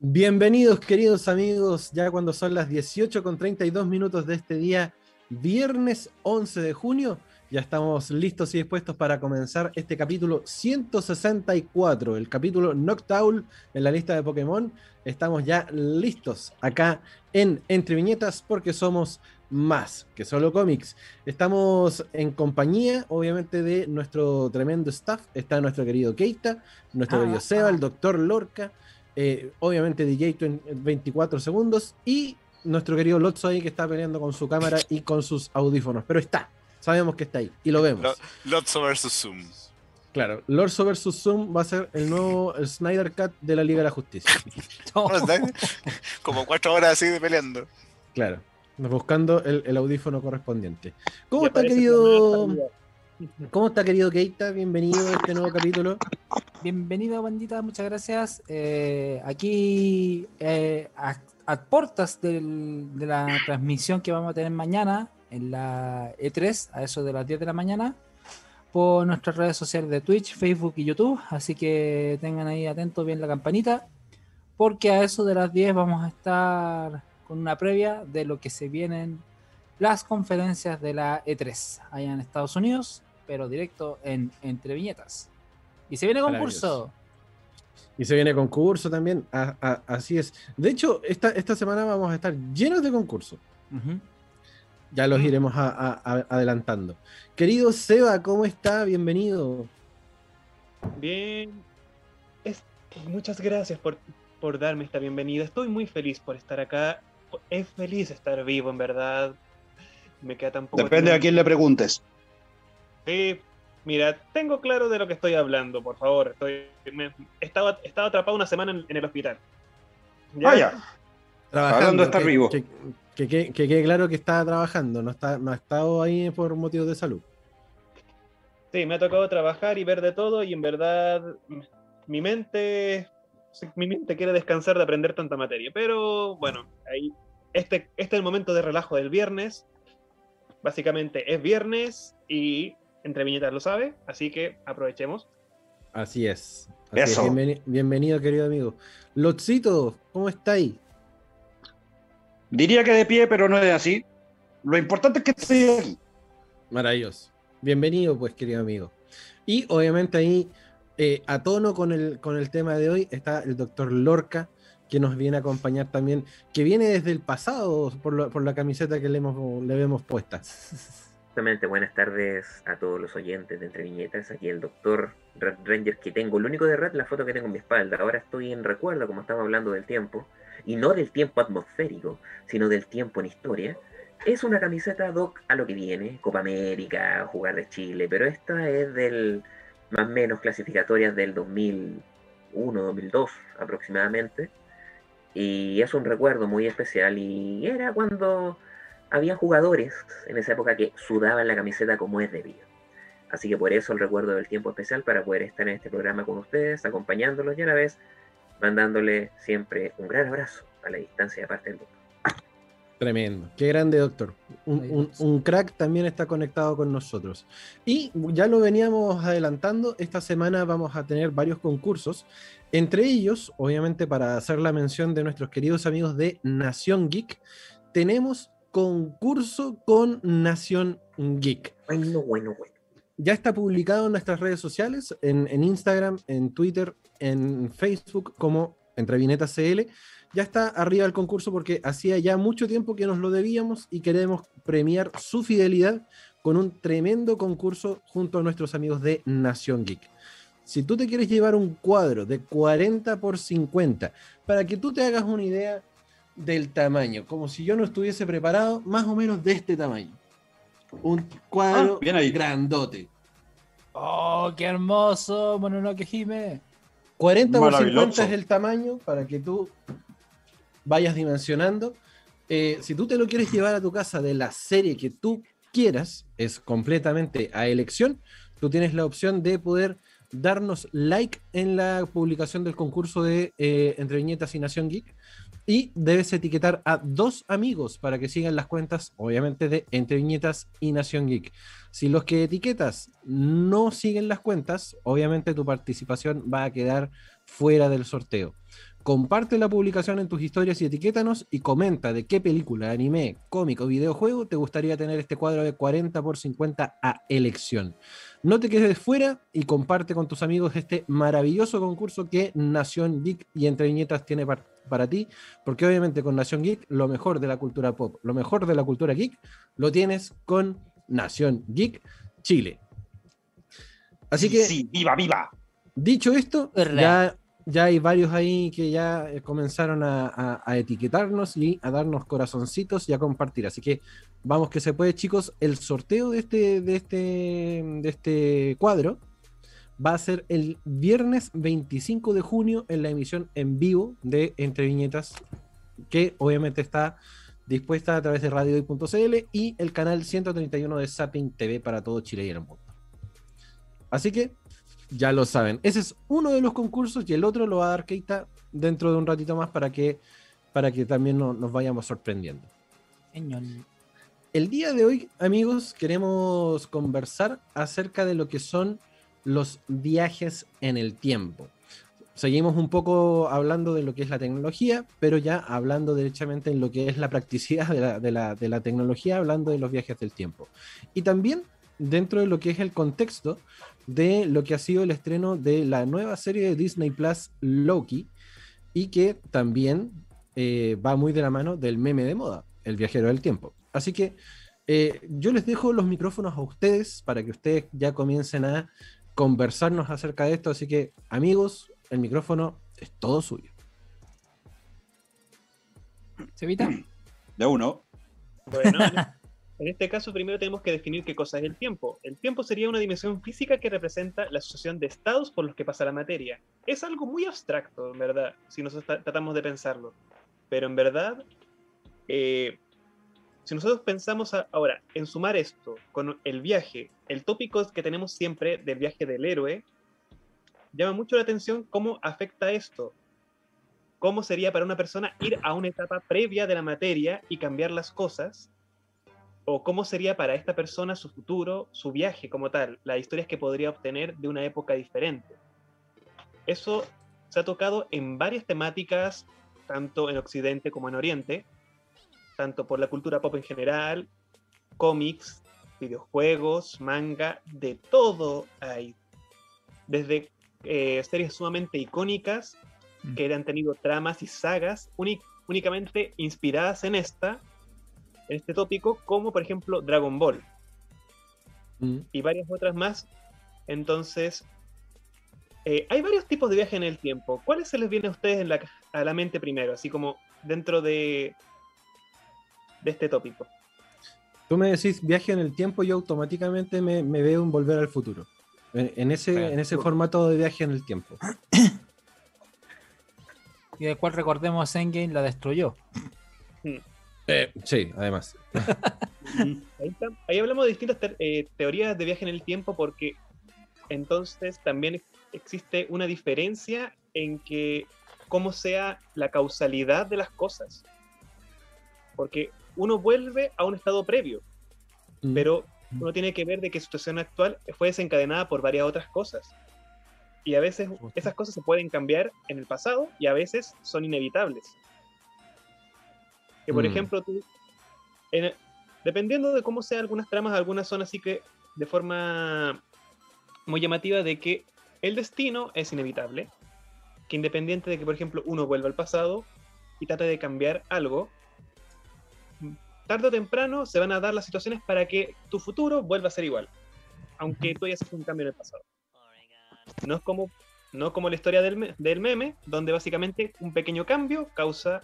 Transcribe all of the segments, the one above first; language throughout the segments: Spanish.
Bienvenidos queridos amigos, ya cuando son las 18 con 32 minutos de este día, viernes 11 de junio, ya estamos listos y dispuestos para comenzar este capítulo 164, el capítulo Noctowl en la lista de Pokémon. Estamos ya listos acá en Entre Viñetas porque somos más que solo cómics. Estamos en compañía, obviamente, de nuestro tremendo staff. Está nuestro querido Keita, nuestro Ah, querido Seba, ah. el doctor Lorca, eh, obviamente DJ en 24 segundos y nuestro querido Lotso ahí que está peleando con su cámara y con sus audífonos. Pero está, sabemos que está ahí y lo vemos. Lo- Lotso vs Zoom. Claro, Lorso vs Zoom va a ser el nuevo el Snyder Cut de la Liga de la Justicia. Como cuatro horas así de peleando. Claro, buscando el, el audífono correspondiente. ¿Cómo está querido? ¿Cómo está querido Keita? Bienvenido a este nuevo capítulo. Bienvenido, bandita, muchas gracias. Eh, aquí, eh, a, a portas del- de la transmisión que vamos a tener mañana en la E3, a eso de las 10 de la mañana, por nuestras redes sociales de Twitch, Facebook y YouTube. Así que tengan ahí atentos bien la campanita, porque a eso de las 10 vamos a estar con una previa de lo que se vienen las conferencias de la E3 allá en Estados Unidos, pero directo en Entre Viñetas. Y se viene concurso. Y se viene concurso también. a- a- así es. De hecho, esta, esta semana vamos a estar llenos de concursos. Ya los iremos a- a- a- adelantando. Querido Seba, ¿cómo está? Bienvenido. Bien. Es- muchas gracias por, por darme esta bienvenida. Estoy muy feliz por estar acá. Es feliz estar vivo, en verdad. Me queda tan poco Depende a quién le preguntes. Sí, mira, tengo claro de lo que estoy hablando, por favor. Estoy, me- estaba, estaba atrapado una semana en, en el hospital. ¿Ya? Vaya, Hablando de estar que- vivo. Que, que- que- que quede claro que está trabajando, no, está, no ha estado ahí por motivos de salud. Sí, me ha tocado trabajar y ver de todo y en verdad m- mi mente mi mente quiere descansar de aprender tanta materia, pero bueno, ahí este, este es el momento de relajo del viernes. Básicamente es viernes y entre viñetas lo sabe, así que aprovechemos. Así es. Así es. Eso. Bienveni- bienvenido, querido amigo. Lotzito, ¿cómo está ahí? diría que de pie, pero no es así. Lo importante es que estoy aquí. Maravilloso. Bienvenido, pues, querido amigo. Y obviamente ahí, eh, a tono con el, con el tema de hoy, está el doctor Lorca, que nos viene a acompañar también, que viene desde el pasado por, lo- por la camiseta que le, hemos, le vemos puesta. Buenas tardes a todos los oyentes de Entre Viñetas. Aquí el doctor Red Ranger que tengo. Lo único de Red, la foto que tengo en mi espalda. Ahora estoy en recuerdo, como estamos hablando del tiempo. Y no del tiempo atmosférico, sino del tiempo en historia. Es una camiseta doc a lo que viene. Copa América, jugar de Chile. Pero esta es del más o menos clasificatorias del 2001, 2002 aproximadamente. Y es un recuerdo muy especial. Y era cuando había jugadores en esa época que sudaban la camiseta como es debido. Así que por eso el recuerdo del tiempo especial para poder estar en este programa con ustedes, acompañándolos y a la vez mandándole siempre un gran abrazo a la distancia de parte del doctor. Tremendo. Qué grande, doctor. Un, un- un crack también está conectado con nosotros. Y ya lo veníamos adelantando, esta semana vamos a tener varios concursos. Entre ellos, obviamente, para hacer la mención de nuestros queridos amigos de Nación Geek, tenemos concurso con Nación Geek. Bueno, bueno, bueno. Ya está publicado en nuestras redes sociales, en, en Instagram, en Twitter, en Facebook, como Entre Vinetas CL. Ya está arriba el concurso porque hacía ya mucho tiempo que nos lo debíamos y queremos premiar su fidelidad con un tremendo concurso junto a nuestros amigos de Nación Geek. Si tú te quieres llevar un cuadro de 40 por 50, para que tú te hagas una idea del tamaño, como si yo no estuviese preparado, más o menos de este tamaño. Un cuadro Ah, bien ahí. grandote. ¡Oh, qué hermoso! Bueno, no que gime. 40 por 50 Maravilloso. es el tamaño para que tú vayas dimensionando. Eh, si tú te lo quieres llevar a tu casa de la serie que tú quieras, es completamente a elección. Tú tienes la opción de poder darnos like en la publicación del concurso de eh, Entre Viñetas y Nación Geek. Y debes etiquetar a dos amigos para que sigan las cuentas, obviamente, de Entre Viñetas y Nación Geek. Si los que etiquetas no siguen las cuentas, obviamente tu participación va a quedar fuera del sorteo. Comparte la publicación en tus historias y etiquétanos y comenta de qué película, anime, cómic o videojuego te gustaría tener este cuadro de 40 por 50 a elección. No te quedes fuera y comparte con tus amigos este maravilloso concurso que Nación Geek y Entre Viñetas tiene par- para ti, porque obviamente con Nación Geek lo mejor de la cultura pop, lo mejor de la cultura geek, lo tienes con Nación Geek Chile. Así que, Sí, viva, viva. dicho esto, ya, ya hay varios ahí que ya eh, comenzaron a, etiquetarnos y a darnos corazoncitos y a compartir. Así que vamos que se puede, chicos. El sorteo de este, de este, de este cuadro va a ser el viernes 25 de junio en la emisión en vivo de Entre Viñetas, que obviamente está dispuesta a través de radiohoy.cl y el canal 131 de Zapping TV para todo Chile y el mundo. Así que ya lo saben. Ese es uno de los concursos y el otro lo va a dar Keita dentro de un ratito más para que, para que también no- nos vayamos sorprendiendo. Señor. El día de hoy, amigos, queremos conversar acerca de lo que son los viajes en el tiempo. Seguimos un poco hablando de lo que es la tecnología, pero ya hablando derechamente en lo que es la practicidad de la, de la- de la tecnología, hablando de los viajes del tiempo. Y también dentro de lo que es el contexto de lo que ha sido el estreno de la nueva serie de Disney Plus, Loki, y que también eh, va muy de la mano del meme de moda, el viajero del tiempo. Así que eh, yo les dejo los micrófonos a ustedes para que ustedes ya comiencen a conversarnos acerca de esto. Así que, amigos, el micrófono es todo suyo. ¿Cevita? De uno. Bueno, en- este caso primero tenemos que definir qué cosa es el tiempo. El tiempo sería una dimensión física que representa la asociación de estados por los que pasa la materia. Es algo muy abstracto, en verdad, si nosotros tra- tratamos de pensarlo. Pero en verdad, eh, si nosotros pensamos ahora en sumar esto con el viaje, el tópico que tenemos siempre del viaje del héroe, llama mucho la atención cómo afecta esto. ¿Cómo sería para una persona ir a una etapa previa de la materia y cambiar las cosas? ¿O cómo sería para esta persona su futuro, su viaje como tal, las historias que podría obtener de una época diferente? Eso se ha tocado en varias temáticas, tanto en Occidente como en Oriente, tanto por la cultura pop en general, cómics, videojuegos, manga, de todo hay. Desde eh, series sumamente icónicas Mm. que han tenido tramas y sagas únicamente inspiradas en esta, en este tópico, como por ejemplo Dragon Ball Mm. y varias otras más. Entonces, eh, hay varios tipos de viaje en el tiempo. ¿Cuáles se les viene a ustedes en la, a la mente primero? Así como dentro de, de este tópico. Tú me decís viaje en el tiempo y yo automáticamente me, me veo en volver al futuro. En, en ese, Claro. en ese formato de viaje en el tiempo. Y del cual recordemos Endgame la destruyó. sí, además. Ahí, está- ahí hablamos de distintas te- eh, teorías de viaje en el tiempo porque entonces también ex- existe una diferencia en que cómo sea la causalidad de las cosas. Porque uno vuelve a un estado previo, Mm. pero uno tiene que ver de que su situación actual fue desencadenada por varias otras cosas. Y a veces esas cosas se pueden cambiar en el pasado y a veces son inevitables. Que por Mm. ejemplo, tú, en dependiendo de cómo sean algunas tramas, algunas son así que de forma muy llamativa de que el destino es inevitable, que independiente de que, por ejemplo, uno vuelva al pasado y trate de cambiar algo, tarde o temprano se van a dar las situaciones para que tu futuro vuelva a ser igual, aunque tú hayas hecho un cambio en el pasado. No es como, no como la historia del, me- del meme, donde básicamente un pequeño cambio causa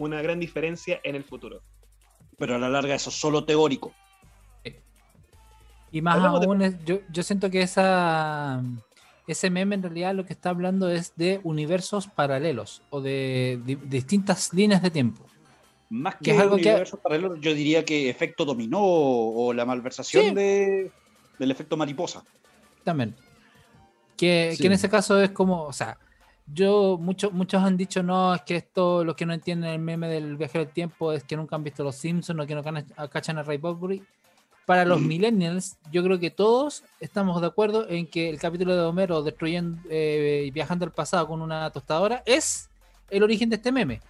una gran diferencia en el futuro. Pero a la larga eso es solo teórico. Y más Hablamos aún, yo, yo siento que esa, ese meme en realidad lo que está hablando es de universos paralelos o de, di- distintas líneas de tiempo. Más Que que, es algo que- universo paralelo, yo diría que efecto dominó o la malversación Sí. de, del efecto mariposa. También. Que, Sí. que en ese caso es como, o sea, yo, muchos muchos han dicho, no, es que esto, los que no entienden el meme del viaje del tiempo es que nunca han visto Los Simpsons o que no cachan a Ray Bradbury. Para los millennials, yo creo que todos estamos de acuerdo en que el capítulo de Homero destruyendo eh, viajando al pasado con una tostadora es el origen de este meme.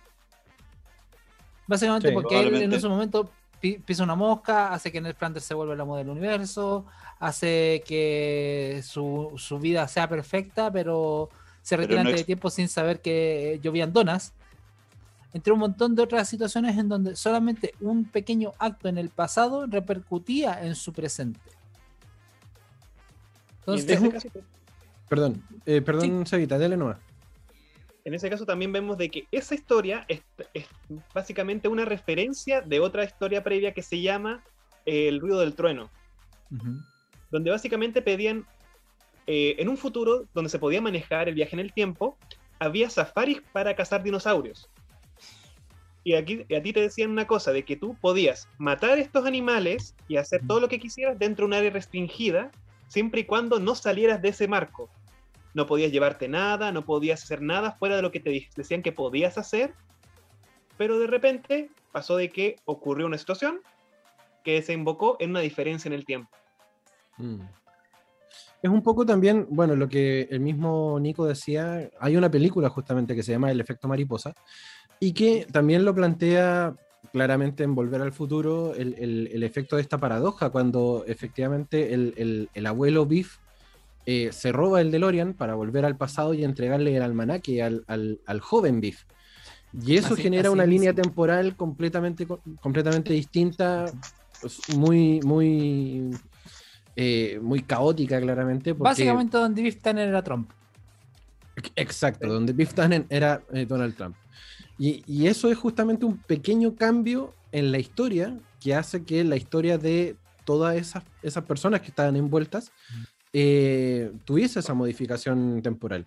Básicamente Sí, porque él en ese momento pi- pisa una mosca, hace que Ned Flanders se vuelva el amo del universo, hace que su, su vida sea perfecta, pero se retira no antes de tiempo sin saber que llovían donas. Entre un montón de otras situaciones en donde solamente un pequeño acto en el pasado repercutía en su presente. En Entonces, ese un- caso, Perdón, eh, perdón, Sevita, dale nomás. en ese caso también vemos de que esa historia es, es básicamente una referencia de otra historia previa que se llama eh, El ruido del trueno, donde básicamente pedían, eh, en un futuro donde se podía manejar el viaje en el tiempo, había safaris para cazar dinosaurios. Y aquí a ti te decían una cosa, de que tú podías matar estos animales y hacer todo lo que quisieras dentro de un área restringida, siempre y cuando no salieras de ese marco. No podías llevarte nada, no podías hacer nada fuera de lo que te decían que podías hacer, pero de repente pasó de que ocurrió una situación que desembocó en una diferencia en el tiempo. Mm. Es un poco también, bueno, lo que el mismo Nico decía, hay una película justamente que se llama El efecto mariposa y que también lo plantea claramente en Volver al Futuro el, el- el efecto de esta paradoja, cuando efectivamente el, el- el abuelo Biff eh, se roba el DeLorean para volver al pasado y entregarle el almanaque al, al- al joven Biff. Y eso Así- genera así una línea temporal completamente, co- completamente distinta, pues, muy, muy, eh, muy caótica claramente. porque- Básicamente donde Biff Tanner era Trump. Exacto, donde Biff Tannen era eh, Donald Trump. Y, y eso es justamente un pequeño cambio en la historia que hace que la historia de todas esas, esas personas que estaban envueltas eh, tuviese esa modificación temporal.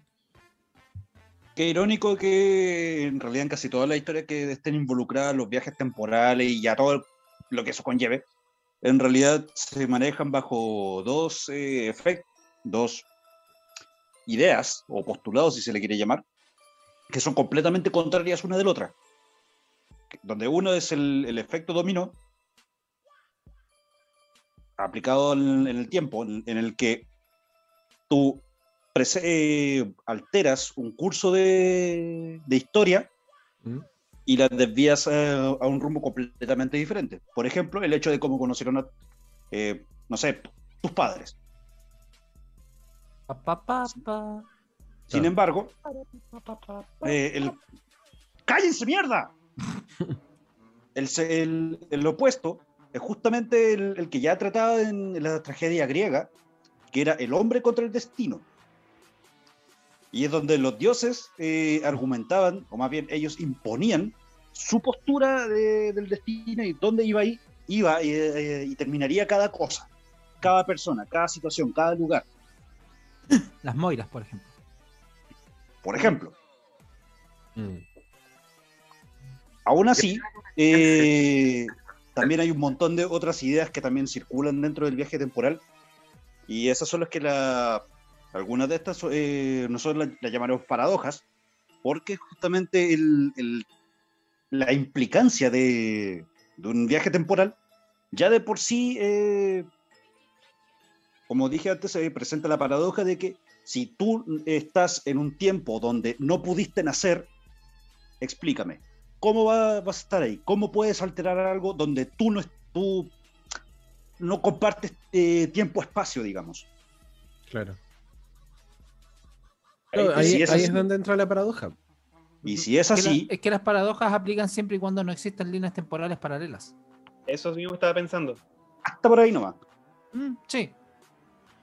Qué irónico que en realidad en casi todas las historias que estén involucradas los viajes temporales y ya todo lo que eso conlleve, en realidad se manejan bajo dos eh, efectos, dos ideas o postulados, si se le quiere llamar, que son completamente contrarias una de la otra. Donde uno es el, el efecto dominó, aplicado en, en el tiempo, en, en el que tú eh, alteras un curso de, de historia ¿Mm? Y la desvías a, a un rumbo completamente diferente. Por ejemplo, el hecho de cómo conocieron a, eh, no sé, tus padres. Pa, pa, pa, pa. Sin embargo, eh, el... ¡Cállense, mierda! El, el- el opuesto es justamente el, el que ya trataba en la tragedia griega, que era el hombre contra el destino. Y es donde los dioses eh, argumentaban, o más bien ellos imponían, su postura de- del destino y dónde iba ahí, iba eh, eh, y terminaría cada cosa, cada persona, cada situación, cada lugar. Las Moiras, por ejemplo. Por ejemplo, Mm. Aún así, eh, también hay un montón de otras ideas que también circulan dentro del viaje temporal. Y esas son las que la, algunas de estas eh, nosotros las llamaremos paradojas, porque justamente la implicancia de, un viaje temporal ya de por sí, eh, como dije antes, se presenta la paradoja de que si tú estás en un tiempo donde no pudiste nacer, explícame, ¿cómo va- vas a estar ahí? ¿Cómo puedes alterar algo donde tú no, es- tú no compartes eh, tiempo-espacio, digamos? Claro. Ahí- Claro, ahí, si es ahí así- es donde entra la paradoja. Y si es Que la- así, es que las paradojas aplican siempre y cuando no existan líneas temporales paralelas. Eso mismo estaba pensando. hasta por ahí nomás. Mm, sí.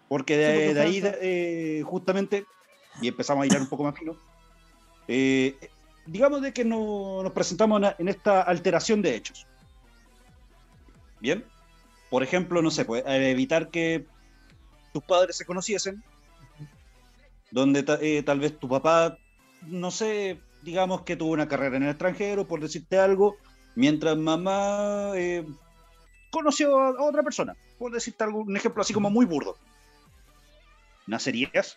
Porque de, Sí, porque de ahí, eh, justamente, y empezamos a ir un poco más fino, eh, digamos de que no- nos presentamos en, en esta alteración de hechos. Bien, por ejemplo, no sé, pues, eh, evitar que tus padres se conociesen, donde ta- eh, tal vez tu papá, no sé, digamos que tuvo una carrera en el extranjero, por decirte algo, mientras mamá eh, conoció a, otra persona, por decirte algo, un ejemplo así como muy burdo. ¿Nacerías?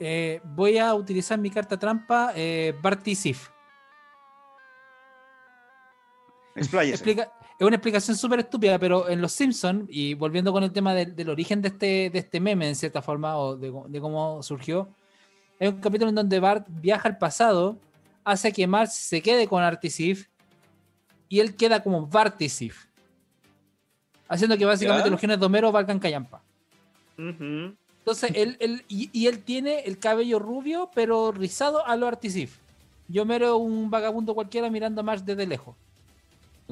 Eh, voy a utilizar mi carta trampa, eh, Barty Explica- es una explicación súper estúpida, pero en Los Simpsons, y volviendo con el tema del, del origen de este, de este meme, en cierta forma, o de, de cómo surgió, Hay un capítulo en donde Bart viaja al pasado, hace que Marge se quede con Artisif y él queda como Bartisif. Haciendo que básicamente ¿Ya? los genes de Homero valgan callampa. Ujú. Entonces, él, él- y, y él tiene el cabello rubio, pero rizado a lo Artisif. Yo mero un vagabundo cualquiera mirando a Marge desde lejos.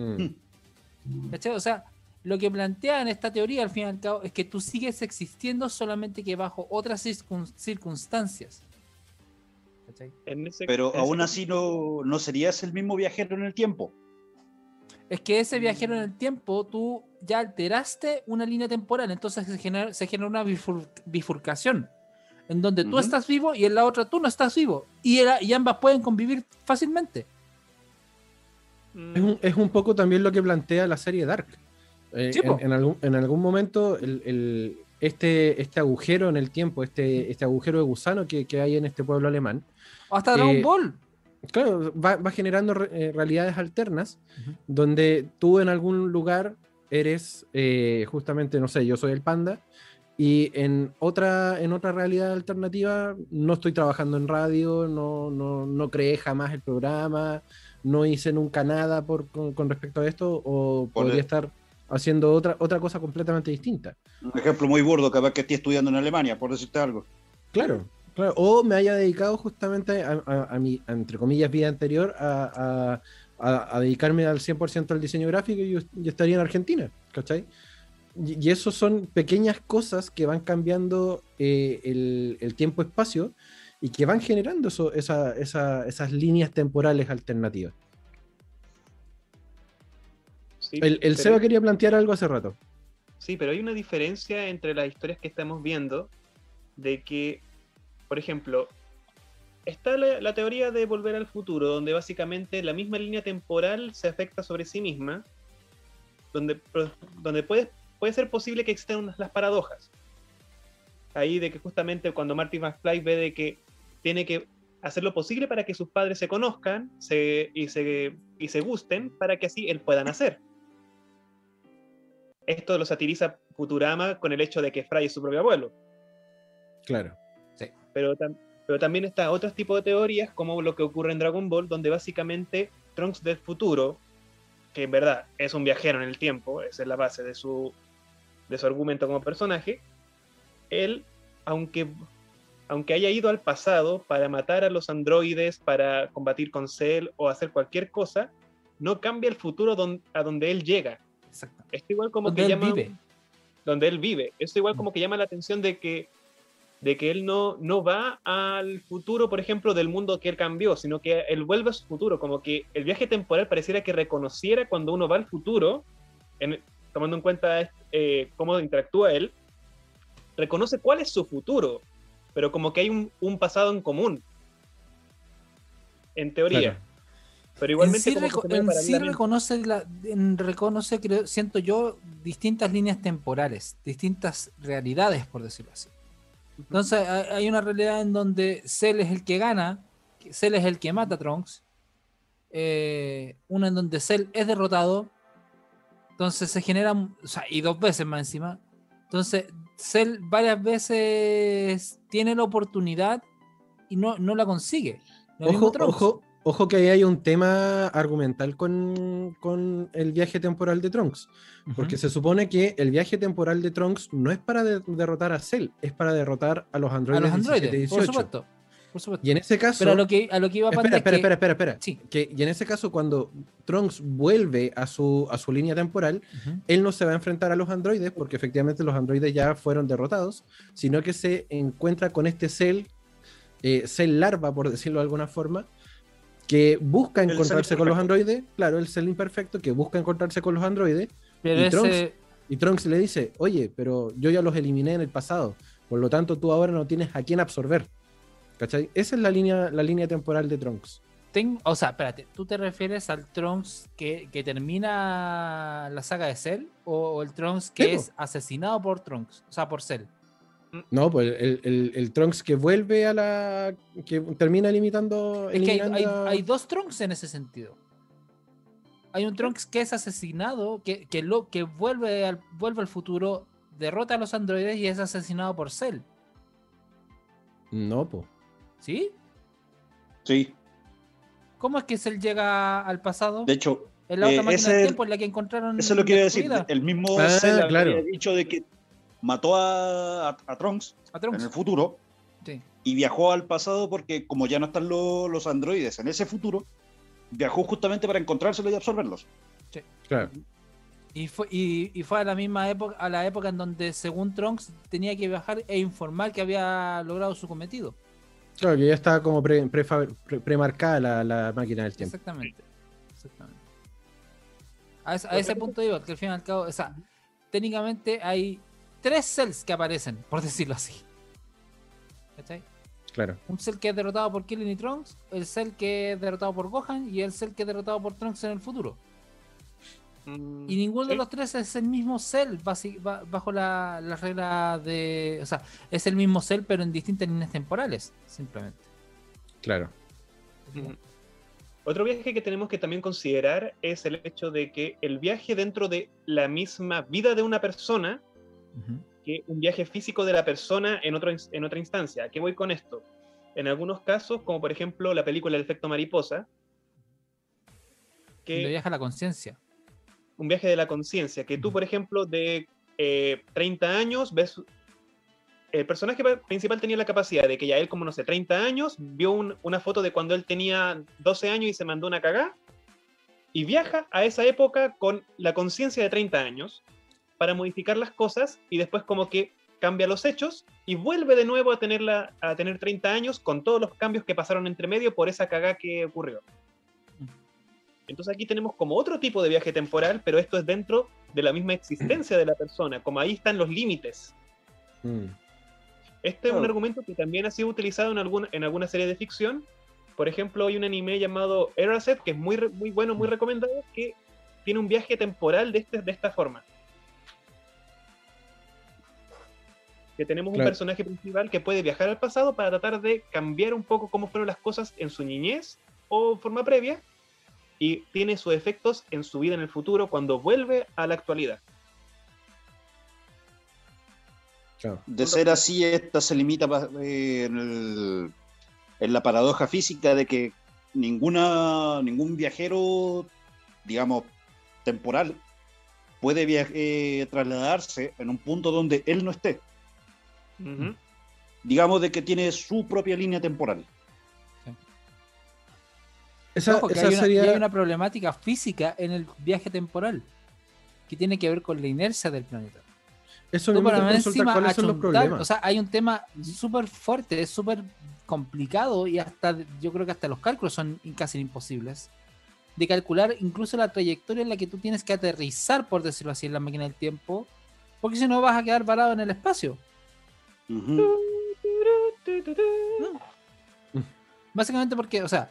Mm. ¿Cachai? O sea, lo que plantea en esta teoría, al fin y al cabo, es que tú sigues existiendo solamente que bajo otras circun- circunstancias. ¿Cachai? En ese- Pero en aún ese- así no, no serías el mismo viajero en el tiempo. Es que ese viajero en el tiempo, tú ya alteraste una línea temporal, entonces se genera, se genera una bifur- bifurcación, en donde tú estás vivo y en la otra tú no estás vivo, y, era- y ambas pueden convivir fácilmente. Mm, Es un, es un poco también lo que plantea la serie Dark. Eh, en, en algún, en algún momento, el- el- este, este agujero en el tiempo, este, este agujero de gusano que, que hay en este pueblo alemán, O hasta Dragon Eh, Ball. claro, va, va generando re- eh, realidades alternas donde tú en algún lugar eres eh, justamente, no sé, yo soy el panda y en otra, en otra realidad alternativa no estoy trabajando en radio, no, no, no creé jamás el programa, no hice nunca nada por, con, con respecto a esto o Por podría el- estar haciendo otra, otra cosa completamente distinta. Un ejemplo muy burdo, capaz que estés estudiando en Alemania, por decirte algo. Claro, claro. O me haya dedicado justamente a, a- a mi, entre comillas, vida anterior a, a- a- a dedicarme al 100% al diseño gráfico y yo, yo estaría en Argentina, ¿cachai? Y, y eso son pequeñas cosas que van cambiando eh, el, el tiempo-espacio y que van generando eso- esa- esa- esas líneas temporales alternativas. sí, El, el pero- Seba quería plantear algo hace rato. Sí, pero hay una diferencia entre las historias que estamos viendo, de que, por ejemplo, está la, la teoría de volver al futuro, donde básicamente la misma línea temporal se afecta sobre sí misma, donde, donde puede, puede ser posible que existan unas- las paradojas. Ahí de que justamente cuando Marty McFly ve de que tiene que hacer lo posible para que sus padres se conozcan se, y, se, y se gusten para que así él pueda nacer. Esto lo satiriza Futurama con el hecho de que Fry es su propio abuelo. Claro. Pero, tam- pero también está otros tipos de teorías, como lo que ocurre en Dragon Ball, donde básicamente Trunks del futuro, que en verdad es un viajero en el tiempo, esa es la base de su, de su argumento como personaje, él, aunque, aunque haya ido al pasado para matar a los androides, para combatir con Cell o hacer cualquier cosa, no cambia el futuro don- a donde él llega. Exacto. Esto igual como Donde que él llama vive. donde él vive. Esto igual como que llama la atención de que, de que él no, no va al futuro, por ejemplo, del mundo que él cambió, sino que él vuelve a su futuro, como que el viaje temporal pareciera que reconociera cuando uno va al futuro, en- tomando en cuenta eh, cómo interactúa él, reconoce cuál es su futuro, pero como que hay un, un pasado en común, en teoría. Claro. Pero En igualmente sí, como en sí reconoce, la, en- reconoce creo, siento yo, distintas líneas temporales, distintas realidades, por decirlo así. Entonces hay, una realidad en donde Cell es el que gana, Cell es el que mata a Trunks, eh, una en donde Cell es derrotado, entonces se genera, o sea, y dos veces más encima, entonces Cell varias veces tiene la oportunidad y no, no la consigue. Lo Ojo, ojo, ojo que ahí hay un tema argumental con, con el viaje temporal de Trunks. Porque se supone que el viaje temporal de Trunks no es para de- derrotar a Cell, es para derrotar a los a androides, los 17 androides, y por 18. supuesto. Por supuesto. Y en ese caso. Pero a lo que, a lo que iba a espera, espera, es que- espera, espera, espera. Sí. Que, y en ese caso, cuando Trunks vuelve a su, a su línea temporal, él no se va a enfrentar a los androides, porque efectivamente los androides ya fueron derrotados, sino que se encuentra con este Cell, eh, Cell larva, por decirlo de alguna forma, que busca El encontrarse con los androides, claro, el Cell imperfecto, que busca encontrarse con los androides, Pero y ese- Trunks- y Trunks le dice, oye, pero yo ya los eliminé en el pasado, por lo tanto tú ahora no tienes a quién absorber. ¿Cachai? Esa es la línea, la línea temporal de Trunks. ten- o sea, espérate, ¿tú te refieres al Trunks que, que termina la saga de Cell o, o el Trunks que es asesinado por Trunks? O sea, por Cell. No, pues el, el- el Trunks que vuelve a la. que termina limitando. Es que hay, eliminando hay- a- hay dos Trunks en ese sentido. Hay un Trunks que es asesinado, que, que, lo, que vuelve, al, vuelve al futuro, derrota a los androides y es asesinado por Cell. No, pues. ¿Sí? Sí, ¿Cómo es que Cell llega al pasado? de hecho, en la otra eh, máquina ese- del tiempo en la que encontraron. eso lo quiero decir. El mismo Ah, Cell claro. había dicho de que mató a, a, a Trunks a Trunks. en el futuro Sí. y viajó al pasado porque como ya no están lo- los androides en ese futuro, viajó justamente para encontrárselos y absorberlos. Claro. Y fue, y, y fue a la misma época, a la época en donde según Trunks tenía que viajar e informar que había logrado su cometido. Claro, que ya estaba como pre- prefab- pre- premarcada la, la máquina del tiempo. Exactamente. Exactamente. A, ese- a ese punto iba, que al fin y al cabo, o sea, técnicamente hay tres cells que aparecen, por decirlo así. ¿Cachai? Claro. Un cell que es derrotado por Killing y Trunks, el cell que es derrotado por Gohan y el cell que es derrotado por Trunks en el futuro. Mm, Y ninguno de los tres es el mismo cell bajo la, la regla de. O sea, es el mismo cell pero en distintas líneas temporales, simplemente. Claro. Otro viaje que tenemos que también considerar es el hecho de que el viaje dentro de la misma vida de una persona, que un viaje físico de la persona en, otro, en otra instancia. ¿A qué voy con esto? En algunos casos, como por ejemplo la película El efecto mariposa, Donde que viaja la conciencia. Un viaje de la conciencia, que tú, por ejemplo, de eh, 30 años, ves... El personaje pa- principal tenía la capacidad de que ya él, como no sé, 30 años, vio un- una foto de cuando él tenía 12 años y se mandó una cagá, y viaja a esa época con la conciencia de 30 años para modificar las cosas y después como que cambia los hechos y vuelve de nuevo a, tenerla, a tener 30 años con todos los cambios que pasaron entre medio por esa cagá que ocurrió. Entonces aquí tenemos como otro tipo de viaje temporal, pero esto es dentro de la misma existencia de la persona, como ahí están los límites. Mm. Este es un argumento que también ha sido utilizado en, alguna en alguna serie de ficción. Por ejemplo, hay un anime llamado Eraset, que es muy, muy bueno, muy recomendado, que tiene un viaje temporal de, este, de esta forma. Que tenemos Claro. un personaje principal que puede viajar al pasado para tratar de cambiar un poco cómo fueron las cosas en su niñez o forma previa, y tiene sus efectos en su vida en el futuro cuando vuelve a la actualidad. Claro. De ser así, esta se limita eh, en, el- en la paradoja física de que ninguna, ningún viajero, digamos, temporal, puede eh, trasladarse en un punto donde él no esté. Digamos de que tiene su propia línea temporal. Esa, Ojo, que esa hay, una, sería. hay una problemática física en el viaje temporal que tiene que ver con la inercia del planeta. Eso mismo para encima cuáles son los problemas. O sea, hay un tema súper fuerte, es súper complicado y hasta yo creo que hasta los cálculos son casi imposibles de calcular incluso la trayectoria en la que tú tienes que aterrizar, por decirlo así, en la máquina del tiempo, porque si no vas a quedar parado en el espacio. Ujú. Básicamente porque, o sea,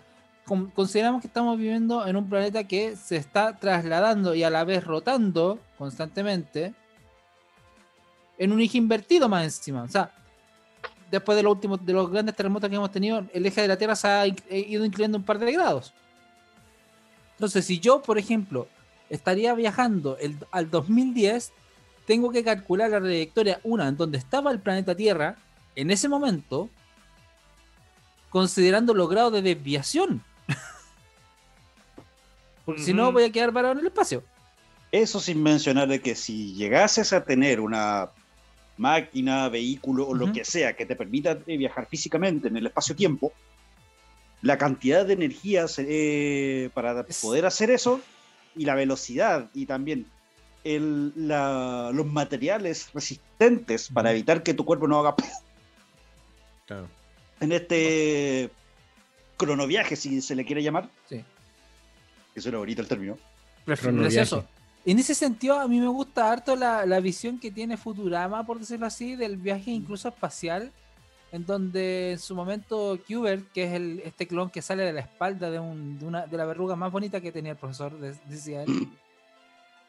consideramos que estamos viviendo en un planeta que se está trasladando y a la vez rotando constantemente en un eje invertido más encima. O sea, después de los últimos, de los grandes terremotos que hemos tenido, el eje de la Tierra se ha eh, ido inclinando un par de grados. Entonces, si yo, por ejemplo, estaría viajando el- al 2010, tengo que calcular la trayectoria, una, en donde estaba el planeta Tierra en ese momento, considerando los grados de desviación. Porque si no, voy a quedar parado en el espacio. Eso sin mencionar de que si llegases a tener una máquina, vehículo o lo que sea que te permita eh, viajar físicamente en el espacio-tiempo, la cantidad de energía eh, para Es- poder hacer eso y la velocidad y también el- la- los materiales resistentes para evitar que tu cuerpo no haga Claro. en este cronoviaje, si se le quiere llamar, Sí. Que suena bonito el término. Precioso. En ese sentido, a mí me gusta harto la, la visión que tiene Futurama, por decirlo así, del viaje incluso espacial, en donde en su momento Qbert, que es el, este clon que sale de la espalda de, un- de una, de la verruga más bonita que tenía el profesor, de- decía él,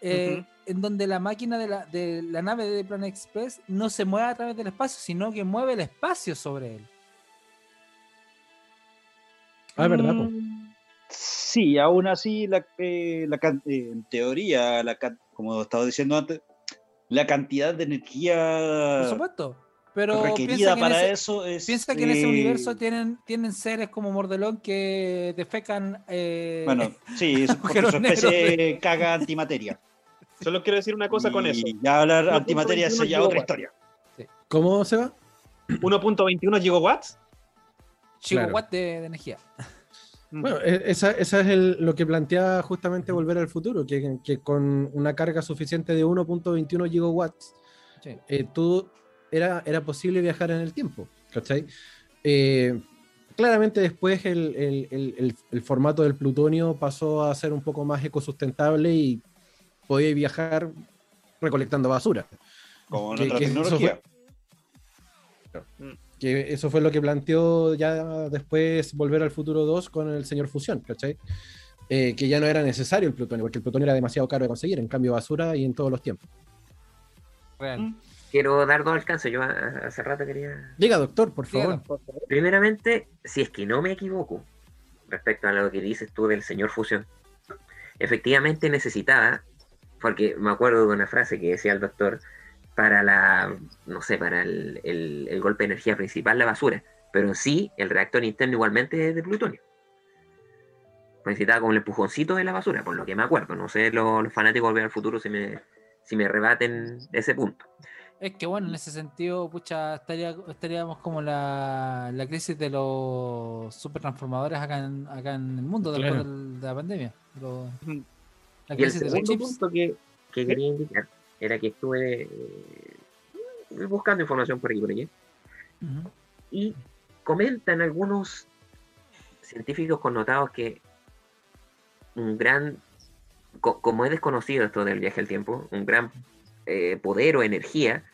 eh, Ujú. en donde la máquina de la, de la nave de Planet Express no se mueve a través del espacio, sino que mueve el espacio sobre él. Ah, ¿verdad? po? Sí, aún así, la, eh, la eh, en teoría, la, como estaba diciendo antes, la cantidad de Por energía supuesto. Pero requerida que, para ese, eso es. piensa que en ese eh, universo tienen, tienen seres como Mordelón que defecan. eh, Bueno, sí, es porque su especie caga antimateria. Solo quiero decir una cosa con eso. Ya hablar 1.21 antimateria, ya es otra historia. ¿Cómo se va? 1.21 gigawatts. gigawatt de, de energía. Bueno, e- esa, esa es el- lo que plantea justamente Volver al Futuro, que, que con una carga suficiente de 1.21 gigawatts, Sí. eh, tú era, era posible viajar en el tiempo, ¿cachai? Eh, claramente después el, el- el- el- el formato del plutonio pasó a ser un poco más ecosustentable y podía viajar recolectando basura. Con Que- otra que eso tecnología. Que eso fue lo que planteó ya después Volver al Futuro 2 con el señor Fusión, ¿cachai? Eh, que ya no era necesario el plutonio, porque el plutonio era demasiado caro de conseguir, en cambio basura y en todos los tiempos. Real. Quiero dar dos alcances. Yo a- hace rato quería. Diga, doctor, por favor. Favor. Primeramente, si es que no me equivoco, respecto a lo que dices tú del señor Fusión, efectivamente necesitaba, porque me acuerdo de una frase que decía el doctor, para la, no sé, para el, el- el golpe de energía principal, la basura, pero en sí, el reactor interno igualmente es de plutonio. Pues necesitaba como el empujoncito de la basura, por lo que me acuerdo. No sé los, los fanáticos de Volver al Futuro si me, si me rebaten ese punto. Es que bueno, en ese sentido, pucha, estaría, estaríamos como la, la crisis de los super transformadores acá en, acá en el mundo después Claro. del- de la pandemia. Lo- la Y el crisis de los segundo chips. punto que, que quería indicar era que estuve eh, buscando información por aquí y por allí Ujú. y comentan algunos científicos connotados que un gran, co- como es desconocido esto del viaje al tiempo, un gran eh, poder o energía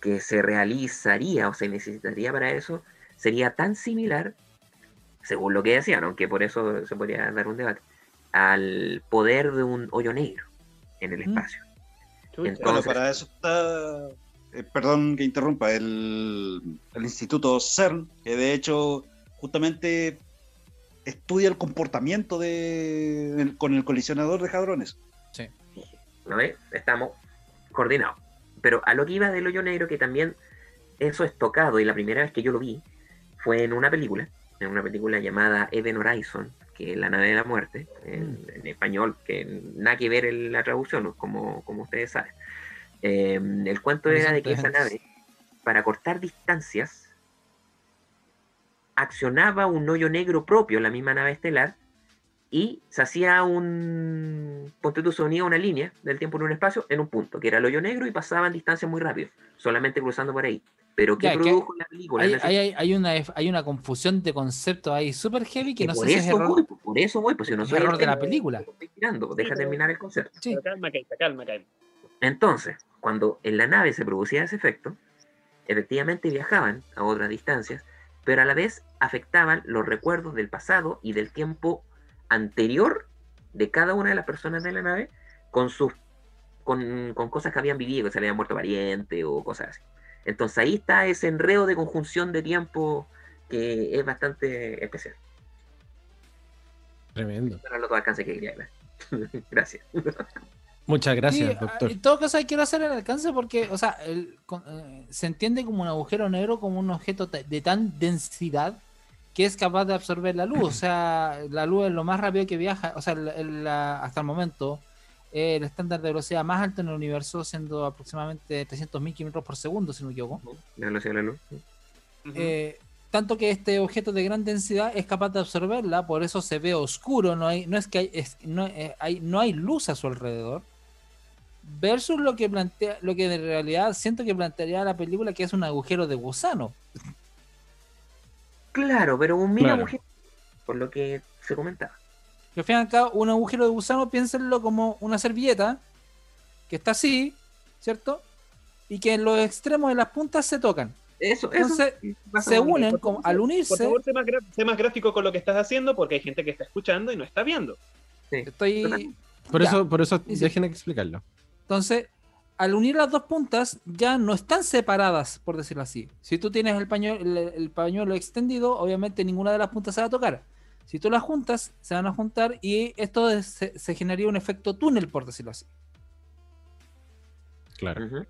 que se realizaría o se necesitaría para eso sería tan similar, según lo que decían, aunque por eso se podría dar un debate, al poder de un hoyo negro en el espacio. Entonces- Bueno, para eso está. eh, perdón que interrumpa, el, el Instituto CERN, que de hecho justamente estudia el comportamiento de, con el colisionador de hadrones. ¿no ves? Estamos coordinados. Pero a lo que iba del hoyo negro, que también eso es tocado, y la primera vez que yo lo vi fue en una película, en una película llamada Event Horizon, que es la nave de la muerte, en, en español, que nada que ver en la traducción, como, como ustedes saben. Eh, el cuento era de que esa nave, para cortar distancias, accionaba un hoyo negro propio, la misma nave estelar, y se hacía un. Ponte tú, se unía una línea del tiempo en un espacio en un punto, que era el hoyo negro, y pasaban distancias muy rápido, solamente cruzando por ahí. Pero ¿qué Ya, que produjo la película? Hay, En ese- hay, hay- hay una, hay una confusión de conceptos ahí super heavy que que no por sé si es error. voy, por eso voy, pues si no es soy error el de la película. estoy tirando, deja terminar el concepto. Sí. Calma, calma, calma. Entonces, cuando en la nave se producía ese efecto, efectivamente viajaban a otras distancias, pero a la vez afectaban los recuerdos del pasado y del tiempo anterior de cada una de las personas de la nave con sus con, con cosas que habían vivido, que se le habían muerto pariente o cosas así. Entonces ahí está ese enredo de conjunción de tiempo que es bastante especial. Tremendo. Para los alcances que quería. Gracias. Muchas gracias, Sí, doctor. En todo caso, quiero hacer el alcance porque, o sea, el- con- eh, se entiende como un agujero negro, como un objeto de tan densidad que es capaz de absorber la luz. O sea, la luz es lo más rápido que viaja. O sea, el- el- la- hasta el momento, eh, el estándar de velocidad más alto en el universo, siendo aproximadamente 300.000 kilómetros por segundo, si no me equivoco. La velocidad de la luz. Eh, tanto que este objeto de gran densidad es capaz de absorberla, por eso se ve oscuro, no hay, no es que hay, es- no, eh, hay, no hay luz a su alrededor. Versus lo que plantea, lo que en realidad siento que plantearía la película, que es un agujero de gusano. Claro, pero un mini Claro. agujero, por lo que se comentaba. Que al fin y al cabo, un agujero de gusano, piénsenlo como una servilleta que está así, ¿cierto? Y que en los extremos de las puntas se tocan. Eso, eso. Entonces, pasa se unen, por favor, al Por unirse, favor, sé más, gra- sé más gráfico con lo que estás haciendo porque hay gente que está escuchando y no está viendo. estoy Por ya. eso, por eso Sí, sí. dejen explicarlo. Entonces, al unir las dos puntas, ya no están separadas, por decirlo así. Si tú tienes el pañuelo, el, el pañuelo extendido, obviamente ninguna de las puntas se va a tocar. Si tú las juntas, se van a juntar y esto es- se, se generaría un efecto túnel, por decirlo así. Claro.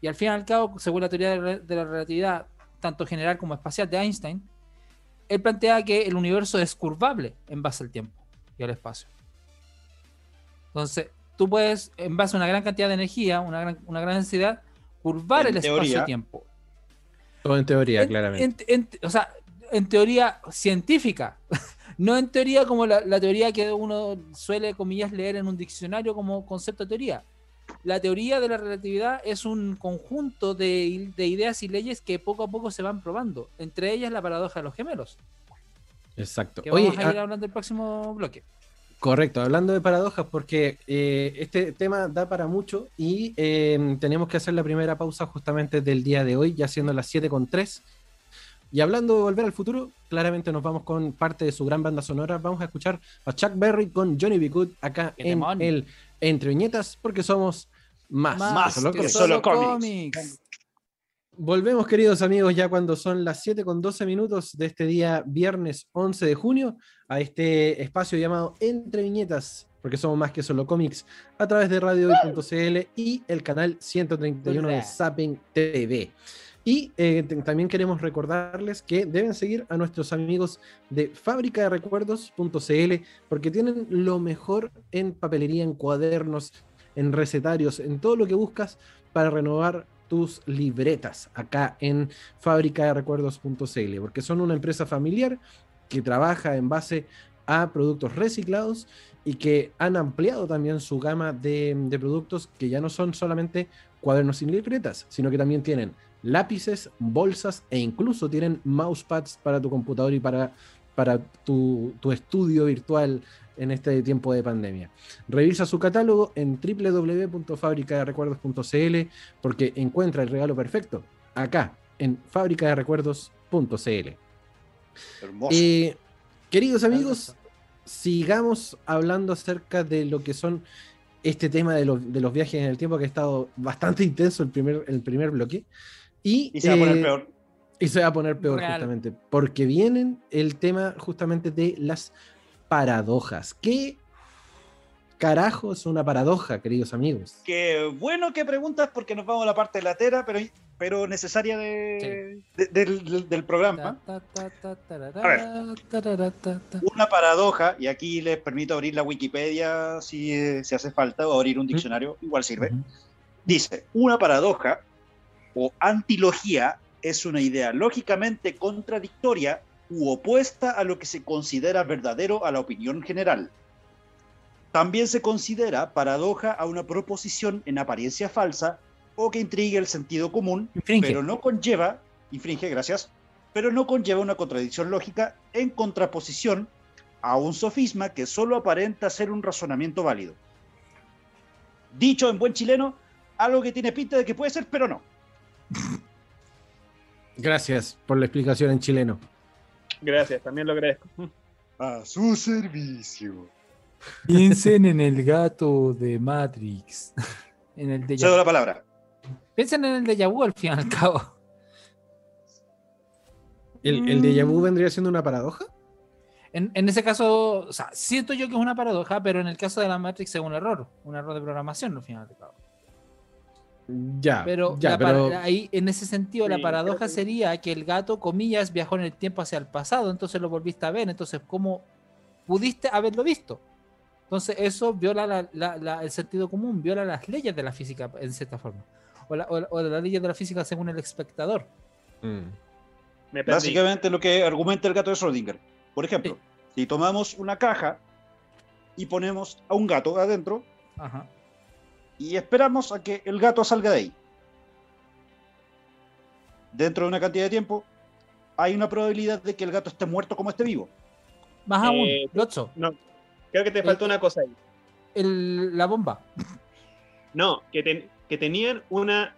Y al fin y al cabo, según la teoría de la- de la relatividad, tanto general como espacial de Einstein, él plantea que el universo es curvable en base al tiempo y al espacio. Entonces, tú puedes, en base a una gran cantidad de energía, una gran, una gran densidad, curvar En el espacio-tiempo. Todo en teoría, En- claramente. en- en- o sea, en teoría científica, no en teoría como la, la teoría que uno suele, comillas, leer en un diccionario como concepto de teoría. La teoría de la relatividad es un conjunto de, de ideas y leyes que poco a poco se van probando. Entre ellas la paradoja de los gemelos, Exacto. que Oye, vamos a ir ah, hablando en el próximo bloque. correcto, hablando de paradojas, porque eh, este tema da para mucho y eh, tenemos que hacer la primera pausa justamente del día de hoy, ya siendo las 7 con 3. Y hablando de volver al futuro, claramente nos vamos con parte de su gran banda sonora. Vamos a escuchar a Chuck Berry con Johnny B. Good acá ¡Qué en el Entre Viñetas, porque somos más, Más que solo que cómics. solo cómics. Volvemos, queridos amigos, ya cuando son las 7 con 12 minutos de este día, viernes 11 de junio, a este espacio llamado Entre Viñetas, porque somos más que solo cómics, a través de radiohoy.cl y el canal 131 de. Zapping TV. Y eh, también queremos recordarles que deben seguir a nuestros amigos de fábrica de recuerdos.cl porque tienen lo mejor en papelería, en cuadernos, en recetarios, en todo lo que buscas para renovar tus libretas acá en fábrica de recuerdos.cl porque son una empresa familiar que trabaja en base a productos reciclados y que han ampliado también su gama de, de productos que ya no son solamente cuadernos sin libretas, sino que también tienen lápices, bolsas e incluso tienen mousepads para tu computador y para, para tu, tu estudio virtual en este tiempo de pandemia. Revisa su catálogo en www.fabricaderecuerdos.cl porque encuentra el regalo perfecto acá en fabricaderecuerdos.cl. Hermoso. Eh, queridos amigos, sigamos hablando acerca de lo que son este tema de los, de los viajes en el tiempo que ha estado bastante intenso el primer, el primer bloque. Y, y se va a poner eh, peor. y se va a poner peor Real. justamente, porque vienen el tema justamente de las paradojas. ¿Qué carajo es una paradoja, queridos amigos? Qué bueno que preguntas porque nos vamos a la parte latera, pero, pero necesaria de, de- del, del- del programa. Ta, ta, ta, tarara, A ver. Una paradoja, y aquí les permito abrir la Wikipedia si, eh, si hace falta, o abrir un diccionario, igual sirve. Dice, una paradoja o antilogía es una idea lógicamente contradictoria u opuesta a lo que se considera verdadero a la opinión general. También se considera paradoja a una proposición en apariencia falsa o que intrigue el sentido común, Infringe. pero no conlleva, infringe, gracias, pero no conlleva una contradicción lógica en contraposición a un sofisma que solo aparenta ser un razonamiento válido. Dicho en buen chileno, algo que tiene pinta de que puede ser, pero no. Gracias por la explicación en chileno. Gracias, también lo agradezco. A su servicio. Piensen en el gato de Matrix. En el de Cedo la palabra. Piensen en el de vu al fin y al cabo. ¿El, el déjà vu vendría siendo una paradoja? En, en ese caso, o sea, siento yo que es una paradoja, pero en el caso de la Matrix es un error, un error de programación al final al cabo. Ya, Pero, ya, la pero ahí, en ese sentido, la Sí, paradoja creo que- sería que el gato, comillas, viajó en el tiempo hacia el pasado, entonces lo volviste a ver, entonces, ¿cómo pudiste haberlo visto? Entonces, eso viola la- la- la- el sentido común, viola las leyes de la física, en cierta forma. O, la- o la- o las leyes de la física según el espectador. Mm. Me. Básicamente lo que argumenta el gato de Schrödinger. Por ejemplo, si tomamos una caja y ponemos a un gato adentro Ajá. Y esperamos a que el gato salga de ahí. Dentro de una cantidad de tiempo, hay una probabilidad de que el gato esté muerto como esté vivo. Más aún, Eh, Lotso, No, creo que te faltó una cosa ahí. el- la bomba. No, que, ten- que tenían una,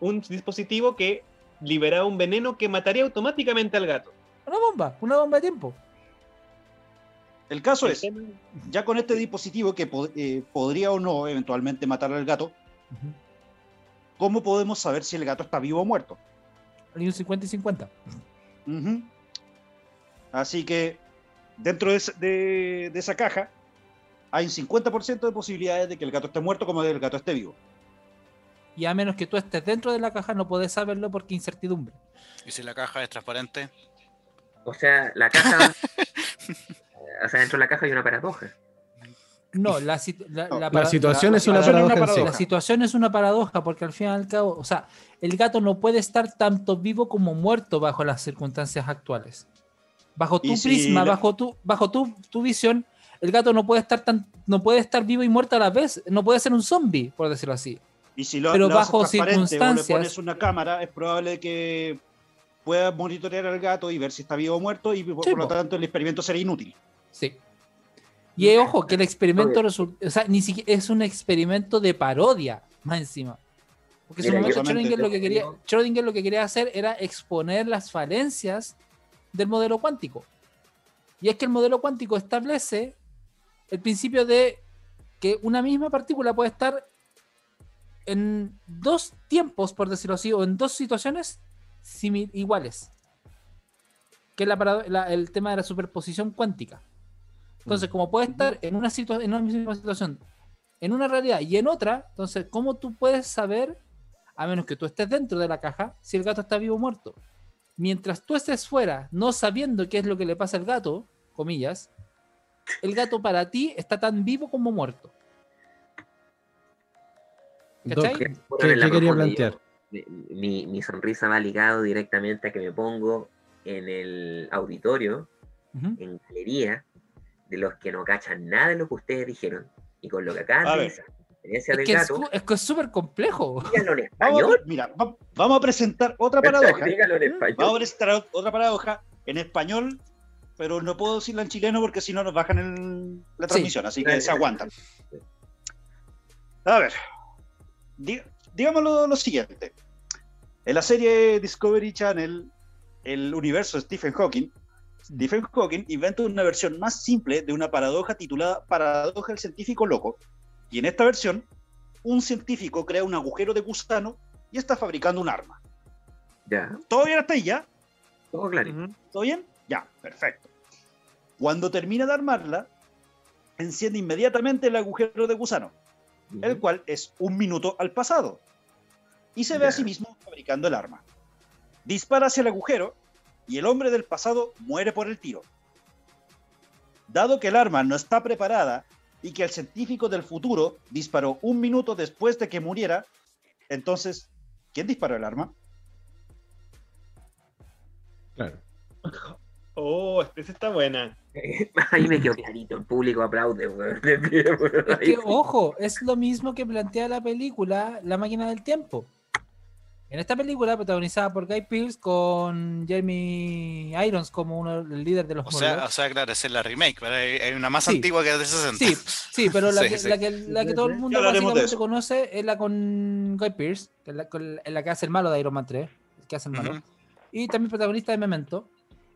un dispositivo que liberaba un veneno que mataría automáticamente al gato. Una bomba, una bomba de tiempo. El caso El es, tema- ya con este dispositivo que pod- eh, podría o no eventualmente matar al gato. ¿cómo podemos saber si el gato está vivo o muerto? Hay un 50 y 50. Ujú. Así que dentro de, ese- de- de esa caja hay un 50% de posibilidades de que el gato esté muerto como de que el gato esté vivo. Y a menos que tú estés dentro de la caja, no podés saberlo porque incertidumbre. ¿Y si la caja es transparente? O sea, la caja. o sea, dentro de la caja hay una paradoja. No, la, sit- la- No, la La para- situación la- es una paradoja. La situación es una paradoja porque al fin y al cabo, o sea, el gato no puede estar tanto vivo como muerto bajo las circunstancias actuales. Bajo tu si prisma, la- bajo tu, bajo tu, tu visión, el gato no puede estar tan, no puede estar vivo y muerto a la vez, no puede ser un zombie, por decirlo así. Y si lo, Pero lo bajo o le circunstancias- pones una cámara, es probable que puedas monitorear al gato y ver si está vivo o muerto, y por, Sí, por lo tanto el experimento será inútil. Sí. Y eh, ojo, que el experimento o sea, ni siquiera es un experimento de parodia, más encima. Porque en su momento Schrödinger lo, que quería, Schrödinger lo que quería hacer era exponer las falencias del modelo cuántico. Y es que el modelo cuántico establece el principio de que una misma partícula puede estar en dos tiempos, por decirlo así, o en dos situaciones iguales. Que es la la- el tema de la superposición cuántica. Entonces, como puede estar en una, en una misma situación, en una realidad y en otra, entonces, ¿cómo tú puedes saber, a menos que tú estés dentro de la caja, si el gato está vivo o muerto? Mientras tú estés fuera, no sabiendo qué es lo que le pasa al gato, comillas, el gato para ti está tan vivo como muerto. ¿Cachai? ¿qué, qué quería plantear? Mi, mi- mi sonrisa va ligado directamente a que me pongo en el auditorio, en galería, de los que no cachan nada de lo que ustedes dijeron. Y con lo que acaban A de ver. decir, la experiencia Es del que es, gato, es que es súper complejo. díganlo en Vamos a, español. mira, va- vamos a presentar otra paradoja. En español. Vamos a presentar otra paradoja en español, pero no puedo decirla en chileno porque si no nos bajan el- la Sí. transmisión, así que se aguantan. A ver, di- digámoslo lo siguiente. En la serie Discovery Channel, el universo de Stephen Hawking, Stephen Hawking inventa una versión más simple de una paradoja titulada Paradoja del científico loco. Y en esta versión, un científico crea un agujero de gusano y está fabricando un arma. Ya, ¿Todo bien hasta ahí ya? todo clarito. Ujú. ¿Todo bien? Ya, perfecto. Cuando termina de armarla, enciende inmediatamente el agujero de gusano, el cual es un minuto al pasado, y se ve a Ya. sí mismo fabricando el arma. Dispara hacia el agujero y el hombre del pasado muere por el tiro. Dado que el arma no está preparada y que el científico del futuro disparó un minuto después de que muriera, entonces, ¿quién disparó el arma? Claro. Oh, esa está buena. Ahí me quedó clarito, el público aplaude. weón. Es que, ojo, es lo mismo que plantea la película La máquina del tiempo. En esta película, protagonizada por Guy Pearce con Jeremy Irons como uno el líder de los O sea, o sea, claro, es la remake, ¿verdad? Hay, hay una más Sí. antigua que es de 60. Sí, sí, pero la, Sí, que, sí. La, que, la que todo el mundo básicamente conoce es la con Guy Pearce, que es la, con- en la que hace el malo de Iron Man 3, el que hace el malo. Ujú. y también protagonista de Memento,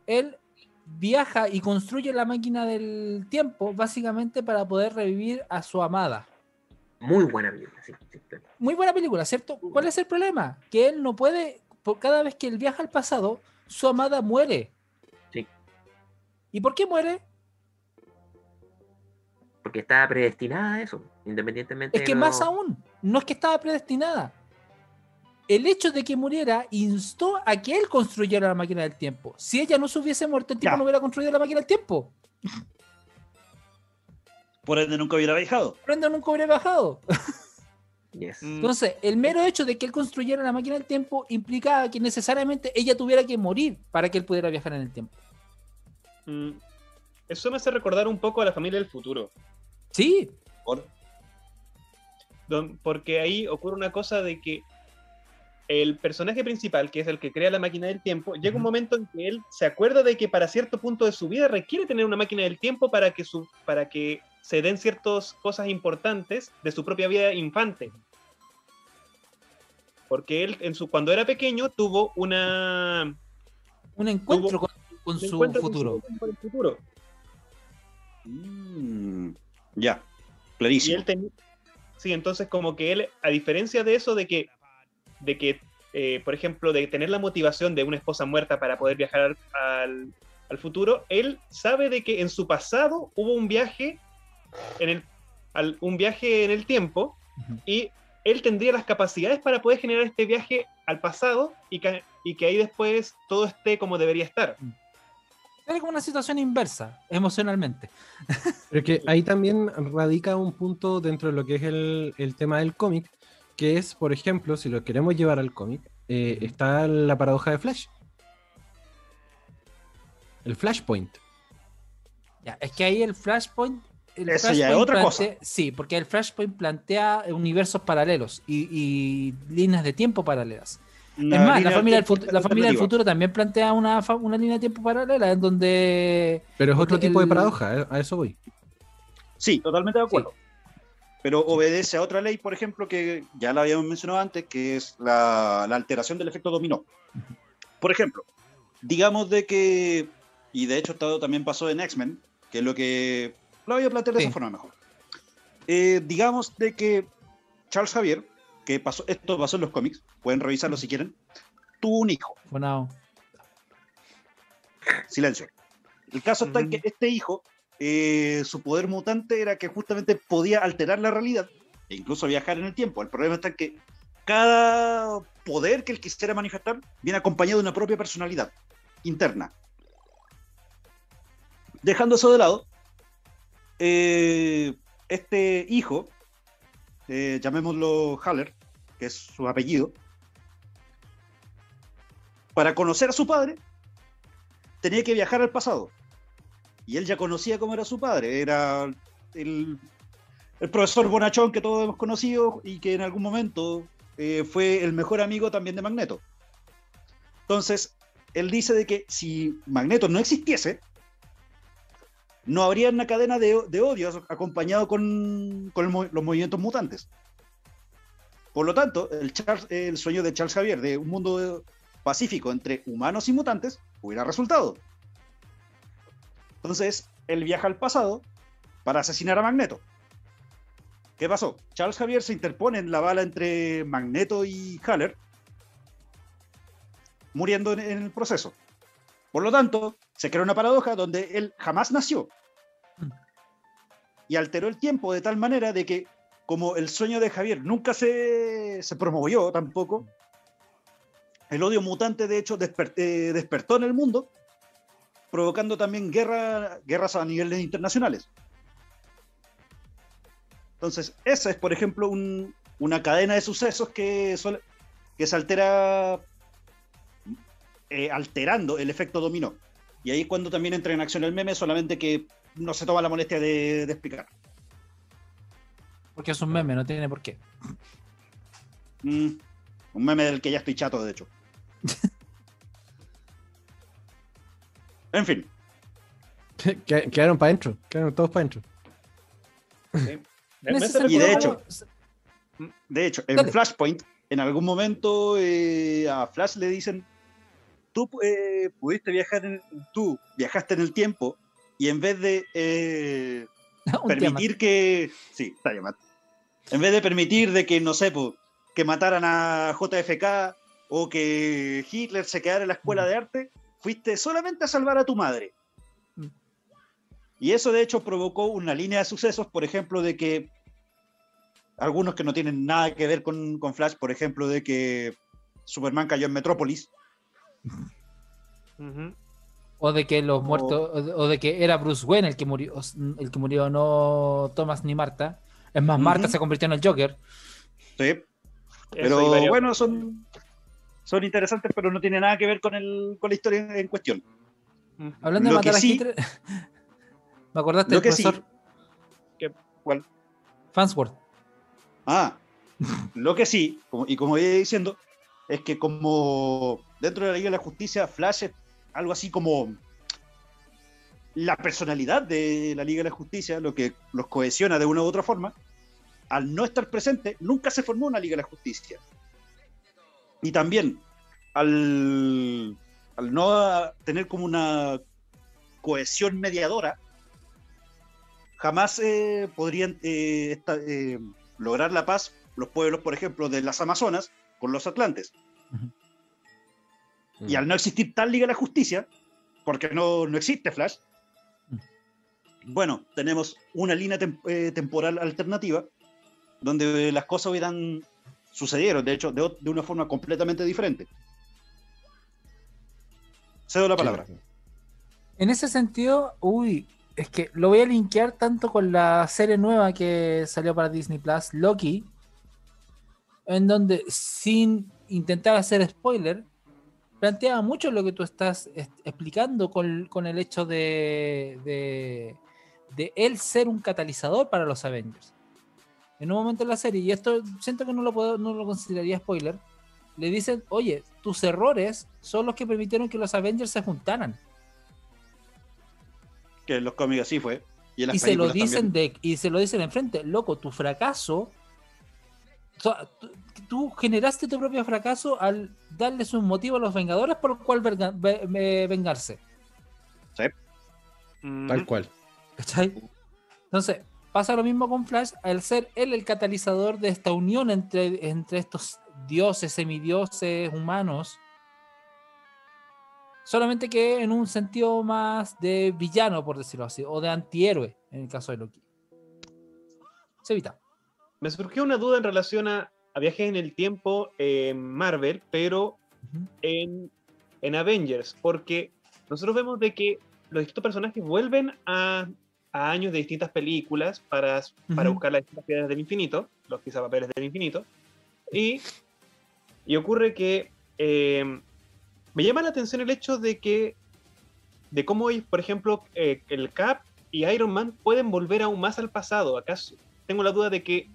él viaja y construye la máquina del tiempo básicamente para poder revivir a su amada. Muy buena película, sí. Muy buena película, ¿cierto? ¿Cuál es el problema? Que él no puede, por cada vez que él viaja al pasado, su amada muere. Sí. ¿Y por qué muere? Porque estaba predestinada a eso, independientemente Es que de más aún, no es que estaba predestinada. El hecho de que muriera instó a que él construyera la máquina del tiempo. Si ella no se hubiese muerto, el tipo Ya. no hubiera construido la máquina del tiempo. Por ende, nunca hubiera viajado. Brenda nunca hubiera. Yes. Mm, Entonces, el mero hecho de que él construyera la máquina del tiempo implicaba que necesariamente ella tuviera que morir para que él pudiera viajar en el tiempo. mm, Eso me hace recordar un poco a la familia del futuro. Sí, Por- don- porque ahí ocurre una cosa de que el personaje principal, que es el que crea la máquina del tiempo, llega un momento en que él se acuerda de que para cierto punto de su vida requiere tener una máquina del tiempo para que, su, para que se den ciertas cosas importantes de su propia vida infante. Porque él, en su, cuando era pequeño, tuvo una, un encuentro Tuvo- con, su encuentro con futuro. con el futuro. Mm, ya, Y clarísimo. él. Sí, entonces, como que él, a diferencia de eso, de que, de que eh, por ejemplo, de tener la motivación de una esposa muerta para poder viajar al- al futuro, él sabe de que en su pasado hubo un viaje en el, al- un viaje en el tiempo y él tendría las capacidades para poder generar este viaje al pasado y que, y que ahí después todo esté como debería estar. Es como una situación inversa, emocionalmente. Pero que ahí también radica un punto dentro de lo que es el, el tema del cómic, que es, por ejemplo, si lo queremos llevar al cómic, eh, está la paradoja de Flash. El Flashpoint. Ya, es que ahí el Flashpoint. El Eso ya es otra cosa. Sí, porque el Flashpoint plantea universos paralelos y, y líneas de tiempo paralelas. Una es más, la familia, del, la familia futuro también plantea una, una línea de tiempo paralela en donde. Pero es otro tipo de paradoja, eh, a eso voy. Sí, totalmente de acuerdo. Pero obedece a otra ley, por ejemplo, que ya la habíamos mencionado antes, que es la, la alteración del efecto dominó. Por ejemplo, digamos de que, y de hecho esto también pasó en X-Men, que es lo que lo voy a plantear de Sí. esa forma mejor. Eh, digamos de que Charles Javier, que pasó, esto pasó en los cómics, pueden revisarlo si quieren, tuvo un hijo. Bueno, Silencio. El caso está en que este hijo, eh, su poder mutante era que justamente podía alterar la realidad e incluso viajar en el tiempo. El problema está en que cada poder que él quisiera manifestar viene acompañado de una propia personalidad interna. Dejando eso de lado, eh, este hijo, eh, llamémoslo Haller, que es su apellido, para conocer a su padre, tenía que viajar al pasado. Y él ya conocía cómo era su padre. Era el, el profesor Bonachón que todos hemos conocido y que en algún momento eh, fue el mejor amigo también de Magneto. Entonces, él dice de que si Magneto no existiese, no habría una cadena de, de odios acompañado con, con los movimientos mutantes. Por lo tanto, el, sueño de Charles Javier de un mundo pacífico entre humanos y mutantes hubiera resultado. Entonces, él viaja al pasado para asesinar a Magneto. ¿Qué pasó? Charles Javier se interpone en la bala entre Magneto y Haller, muriendo en, en el proceso. Por lo tanto, se crea una paradoja donde él jamás nació. Y alteró el tiempo de tal manera de que, como el sueño de Javier nunca se, se promovió tampoco, el odio mutante de hecho desper- eh, despertó en el mundo, provocando también guerra, guerras a niveles internacionales. Entonces, esa es, por ejemplo, un- una cadena de sucesos que, suele- que se altera eh, alterando el efecto dominó. Y ahí es cuando también entra en acción el meme, solamente que no se toma la molestia de, de explicar. porque es un meme, no tiene por qué. Mm, un meme del que ya estoy chato, de hecho. en fin, Que- Quedaron para adentro, quedaron todos para adentro. Y de hecho- de hecho, en Dale. Flashpoint, en algún momento eh, a Flash le dicen, tú eh, pudiste viajar, en, tú viajaste en el tiempo y en vez de eh, permitir que, sí, está llamado, en vez de permitir de que, no sé, po, que mataran a JFK o que Hitler se quedara en la escuela de arte, fuiste solamente a salvar a tu madre. Mm. Y eso de hecho provocó una línea de sucesos, por ejemplo, de que algunos que no tienen nada que ver con, con Flash, por ejemplo, de que Superman cayó en Metrópolis. O de que los O- muertos, o de, o de que era Bruce Wayne el que murió, el que murió, no Thomas ni Marta. Es más, Marta se convirtió en el Joker. Sí, pero bueno, son, son interesantes, pero no tiene nada que ver con, el, con la historia en, cuestión. Hablando de Lo matar a sí- Hitler, me acordaste Lo del que sí- profesor ¿Qué? ¿Cuál? Fansworth. Ah, lo que sí, y como iba diciendo, es que como dentro de la Liga de la Justicia, Flash es algo así como la personalidad de la Liga de la Justicia, lo que los cohesiona de una u otra forma, al no estar presente, nunca se formó una Liga de la Justicia. Y también, al, no tener como una cohesión mediadora, jamás eh, podrían eh, eh, lograr la paz los pueblos, por ejemplo, de las Amazonas con los Atlantes. Y al no existir tal Liga de la Justicia, porque no, no existe Flash, bueno, tenemos una línea tem- eh, temporal alternativa donde las cosas hubieran sucedieron, de hecho, de, de una forma completamente diferente. Cedo la palabra. En ese sentido, uy, es que lo voy a linkear tanto con la serie nueva que salió para Disney Plus, Loki, en donde sin intentar hacer spoiler, plantea mucho lo que tú estás es- explicando con, con el hecho de, de, de él ser un catalizador para los Avengers. En un momento en la serie, y esto siento que no lo, puedo, no lo consideraría spoiler, le dicen, oye, tus errores son los que permitieron que los Avengers se juntaran. Que en los cómics así fue. Y, en las y se lo dicen también. de y se lo dicen enfrente loco tu fracaso o sea, tú, generaste tu propio fracaso al darles un motivo a los vengadores por el cual verga- ve- ve- vengarse. Mm, Tal cual. ¿cachai? entonces pasa lo mismo con Flash al ser él el catalizador de esta unión entre, entre estos dioses semidioses humanos solamente que en un sentido más de villano por decirlo así o de antihéroe en el caso de Loki. Se evita. Me surgió una duda en relación a, a viajes en el tiempo en Marvel, pero en, en Avengers, porque nosotros vemos de que los distintos personajes vuelven a, a años de distintas películas para, buscar las distintas piedras del infinito, los papeles del infinito, y, y ocurre que eh, me llama la atención el hecho de que, de cómo, hoy, por ejemplo, eh, el Cap y Iron Man pueden volver aún más al pasado. ¿Acaso tengo la duda de que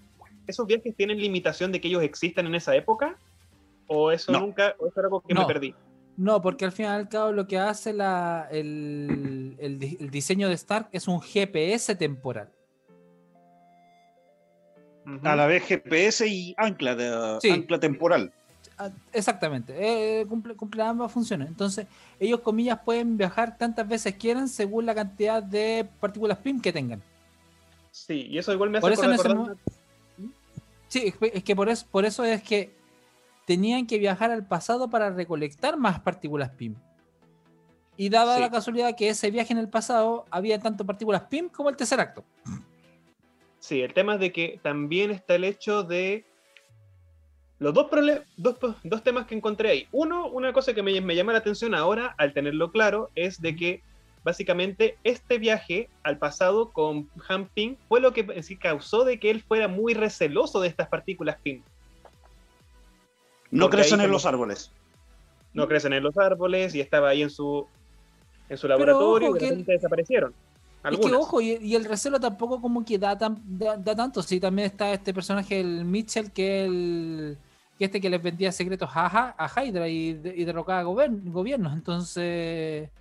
esos viajes tienen limitación de que ellos existan en esa época? ¿O eso No. nunca, o eso era algo que No. me perdí? No, porque al fin y al cabo lo que hace la, el, el di- el diseño de Stark es un GPS temporal. A la vez GPS y ancla, de, Sí. ancla temporal. Ah, Exactamente, eh, cumple, cumple ambas funciones. Entonces, ellos, comillas, pueden viajar tantas veces quieran según la cantidad de partículas PIM que tengan. Sí, y eso igual me hace Por eso en ese Sí, es que- por eso, por eso es que tenían que viajar al pasado para recolectar más partículas PIM. Y daba Sí. la casualidad que ese viaje en el pasado había tanto partículas PIM como el tercer acto. Sí, el tema es de que también está el hecho de los dos, dos, dos temas que encontré ahí. Uno, una cosa que me, me llama la atención ahora, al tenerlo claro, es de que básicamente este viaje al pasado con Han Ping fue lo que sí causó de que él fuera muy receloso de estas partículas PIM. No Porque crecen en los árboles. No crecen en los árboles y estaba ahí en su, en su laboratorio ojo y de que- repente desaparecieron. Es que ojo, y, y el recelo tampoco como que da, tan, da, da tanto. Sí, también está este personaje, el Mitchell, que el que este que les vendía secretos a, a Hydra y, de- y derrocaba gobiernos. Entonces,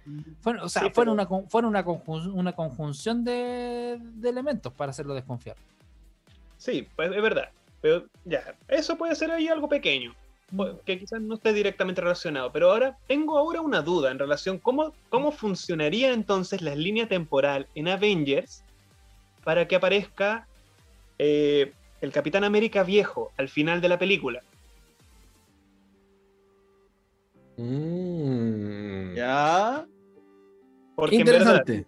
fueron, o sea, Sí, fueron, pero- una, fueron una, conjun- una conjunción de, de elementos para hacerlo desconfiar. Sí, pues es verdad. Pero ya, eso puede ser ahí algo pequeño, pu- que quizás no esté directamente relacionado. Pero ahora tengo ahora una duda en relación cómo, cómo funcionaría entonces la línea temporal en Avengers para que aparezca eh, el Capitán América viejo al final de la película. Mm. Ya. Porque verdad, Interesante.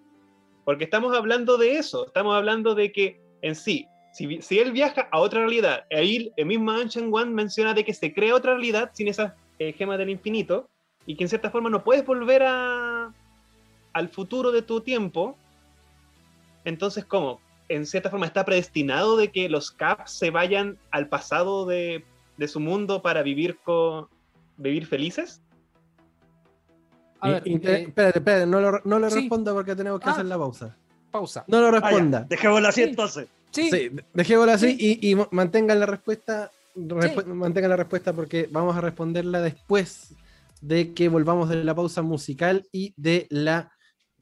Porque estamos hablando de eso, estamos hablando de que en sí, si, él viaja a otra realidad, ahí el mismo Ancient One menciona de que se crea otra realidad sin esas eh, gemas del infinito y que en cierta forma no puedes volver a, al futuro de tu tiempo. Entonces, ¿cómo? En cierta forma está predestinado de que los Caps se vayan al pasado de, de su mundo para vivir, con, vivir felices. A ver, Y- inter- eh, espérate, espérate, no, lo, no le sí. responda porque tenemos que Ah. hacer la pausa. pausa. No lo Ah, responda. Dejémosla así Sí. entonces. Sí, Sí, dejémosla así y, y mantengan la respuesta. respu- Mantengan la respuesta porque vamos a responderla después de que volvamos de la pausa musical y de la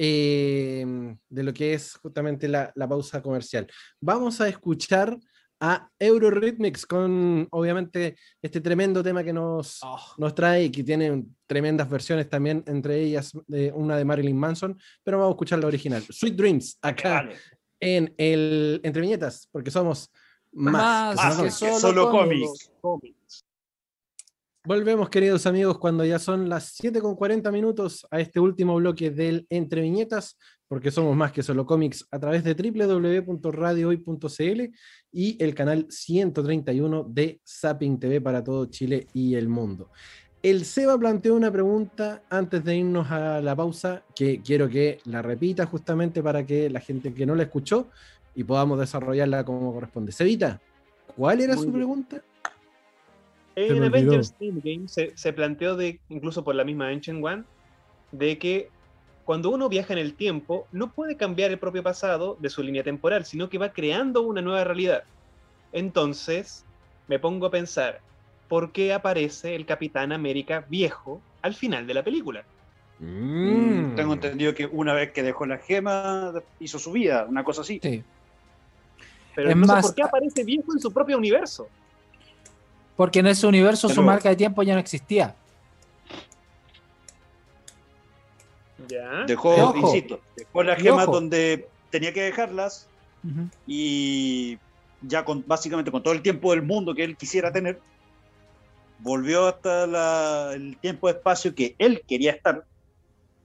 eh, de lo que es justamente la, la pausa comercial. Vamos a escuchar a Eurorhythmics con obviamente este tremendo tema que nos, Oh. nos trae y que tiene tremendas versiones también, entre ellas de una de Marilyn Manson, pero vamos a escuchar la original. Sweet Dreams, acá Vale. en el Entre Viñetas, porque somos más, Más que que solo solo solo cómics. cómics. Volvemos, queridos amigos, cuando ya son las 7 con 40 minutos a este último bloque del Entre Viñetas, porque somos más que solo cómics, a través de www.radiohoy.cl y el canal 131 de Zapping TV para todo Chile y el mundo. El Seba planteó una pregunta antes de irnos a la pausa, que quiero que la repita justamente para que la gente que no la escuchó y podamos desarrollarla como corresponde. Sebita, ¿cuál era Muy su bien. pregunta? En Avengers Endgame se, se planteó de, incluso por la misma Ancient One, de que cuando uno viaja en el tiempo, no puede cambiar el propio pasado de su línea temporal, sino que va creando una nueva realidad. Entonces, me pongo a pensar, ¿por qué aparece el Capitán América viejo al final de la película? Mm. Tengo entendido que una vez que dejó la gema, hizo su vida, una cosa así. Sí. Pero Es no más- sé por qué aparece viejo en su propio universo. Porque en ese universo su marca de tiempo ya no existía. Ya. Dejó, insisto, dejó las gemas ojo. donde tenía que dejarlas Ujú. y ya con básicamente con todo el tiempo del mundo que él quisiera tener, volvió hasta la- el tiempo de espacio que él quería estar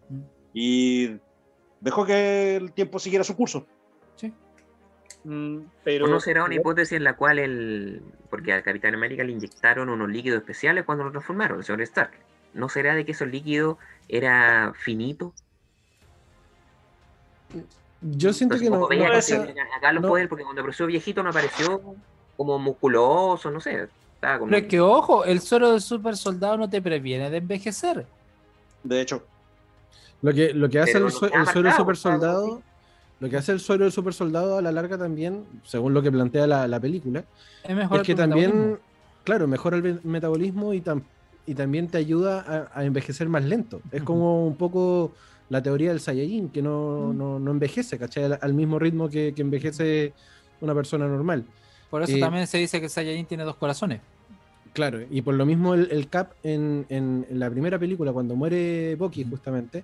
Mm. y dejó que el tiempo siguiera su curso. Mm, pero ¿O no será una hipótesis en la cual el. Porque al Capitán América le inyectaron unos líquidos especiales cuando lo transformaron, el señor Stark. ¿No será de que esos líquidos era finito? Yo siento Entonces, que no. veía no que pasa- acá los no. poderes, porque cuando apareció viejito no apareció como musculoso, no sé. Como. Pero es que, ojo, el suero del super soldado no te previene de envejecer. De hecho, Lo que, lo que hace Pero el, el suero marcado, super soldado, lo que hace el suero del super soldado a la larga también, según lo que plantea la, la película, Es mejor es que también, metabolismo. claro, mejora el metabolismo y, tam- y también te ayuda a, a envejecer más lento. Es como un poco la teoría del Saiyajin, que no, no, no envejece, ¿cachai? Al, al mismo ritmo que, que envejece una persona normal. Por eso eh, también se dice que Saiyajin tiene dos corazones. Claro, y por lo mismo el, el Cap en, en- en la primera película, cuando muere Bucky justamente,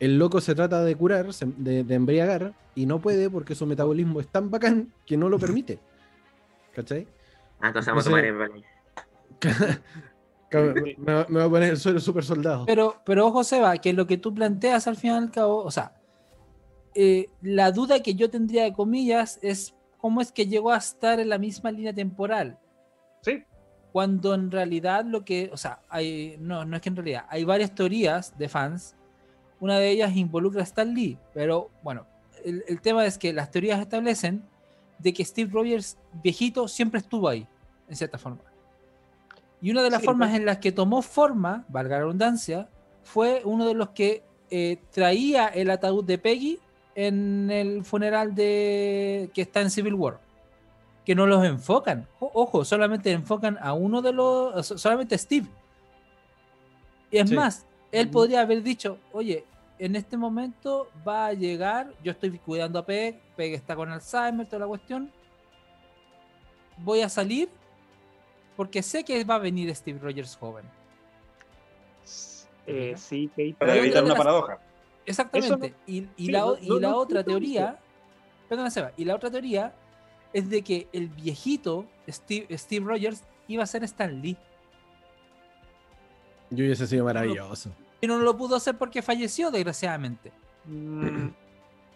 el loco se trata de curar, de, de embriagar, y no puede porque su metabolismo es tan bacán que no lo permite. ¿Cachai? Ah, entonces vamos a tomar el Me, me va a poner el suelo super soldado. Pero, pero ojo, Seba, que lo que tú planteas al fin y al cabo, o sea, eh, la duda que yo tendría de comillas es cómo es que llegó a estar en la misma línea temporal. Sí. Cuando en realidad lo que, o sea, hay, no, no es que en realidad, hay varias teorías de fans. Una de ellas involucra a Stan Lee, pero bueno, el, el tema es que las teorías establecen de que Steve Rogers viejito siempre estuvo ahí, en cierta forma. Y una de las Sí, formas pues. en las que tomó forma, valga la redundancia, fue uno de los que eh, traía el ataúd de Peggy en el funeral de que está en Civil War. Que no los enfocan. O- ojo, solamente enfocan a uno de los. so- Solamente Steve. Y es Sí. más, él podría haber dicho: Oye, en este momento va a llegar. Yo estoy cuidando a Peg. Peg está con Alzheimer, toda la cuestión. Voy a salir porque sé que va a venir Steve Rogers joven. Eh, sí, Kate. para Pero evitar una las- paradoja. Exactamente. y y sí, la, no- o- y no- la no- otra no- teoría, perdona, Seba, y la otra teoría es de que el viejito Steve, Steve Rogers iba a ser Stan Lee. Yo hubiese sido maravilloso. Y no lo pudo hacer porque falleció, desgraciadamente.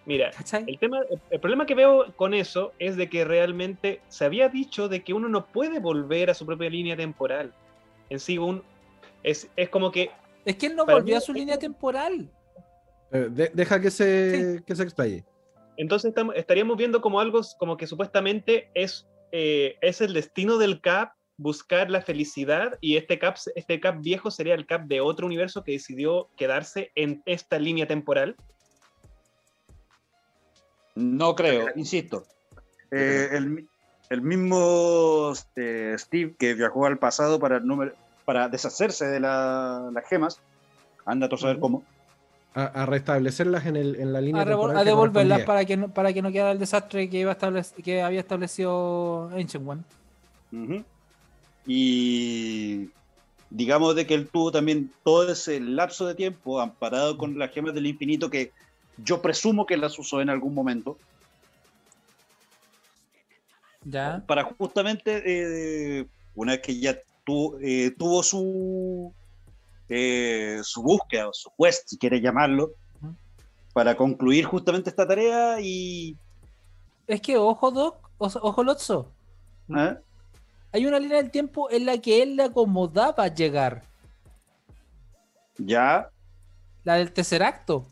Mira, ¿Cachai? el, tema, el, problema que veo con eso es de que realmente se había dicho de que uno no puede volver a su propia línea temporal. En sí, un, es, es como que Es que él no volvió mí a su es- línea temporal. Eh, de- deja que se, que se explaye. entonces estamos- estaríamos viendo como algo como que supuestamente es, eh, es el destino del Cap buscar la felicidad y este Cap, este Cap viejo sería el Cap de otro universo que decidió quedarse en esta línea temporal. No creo, insisto. Eh, el, el mismo este, Steve que viajó al pasado para, el número, para deshacerse de la- las gemas, anda a saber cómo, A, a restablecerlas en, el, en la línea A, temporal a devolverlas para que, no, para que no quedara el desastre que, iba a establec- que había establecido Ancient One. Y digamos de que él tuvo también todo ese lapso de tiempo amparado con las gemas del infinito que yo presumo que las usó en algún momento ¿Ya? para justamente eh, una vez que ya tu- eh, tuvo su, eh, su búsqueda, o su quest, si quieres llamarlo, para concluir justamente esta tarea y... Es que, ojo, Doc, ojo, Lotso. ¿eh? Hay una línea del tiempo en la que él le acomodaba llegar. Ya, La del tercer acto.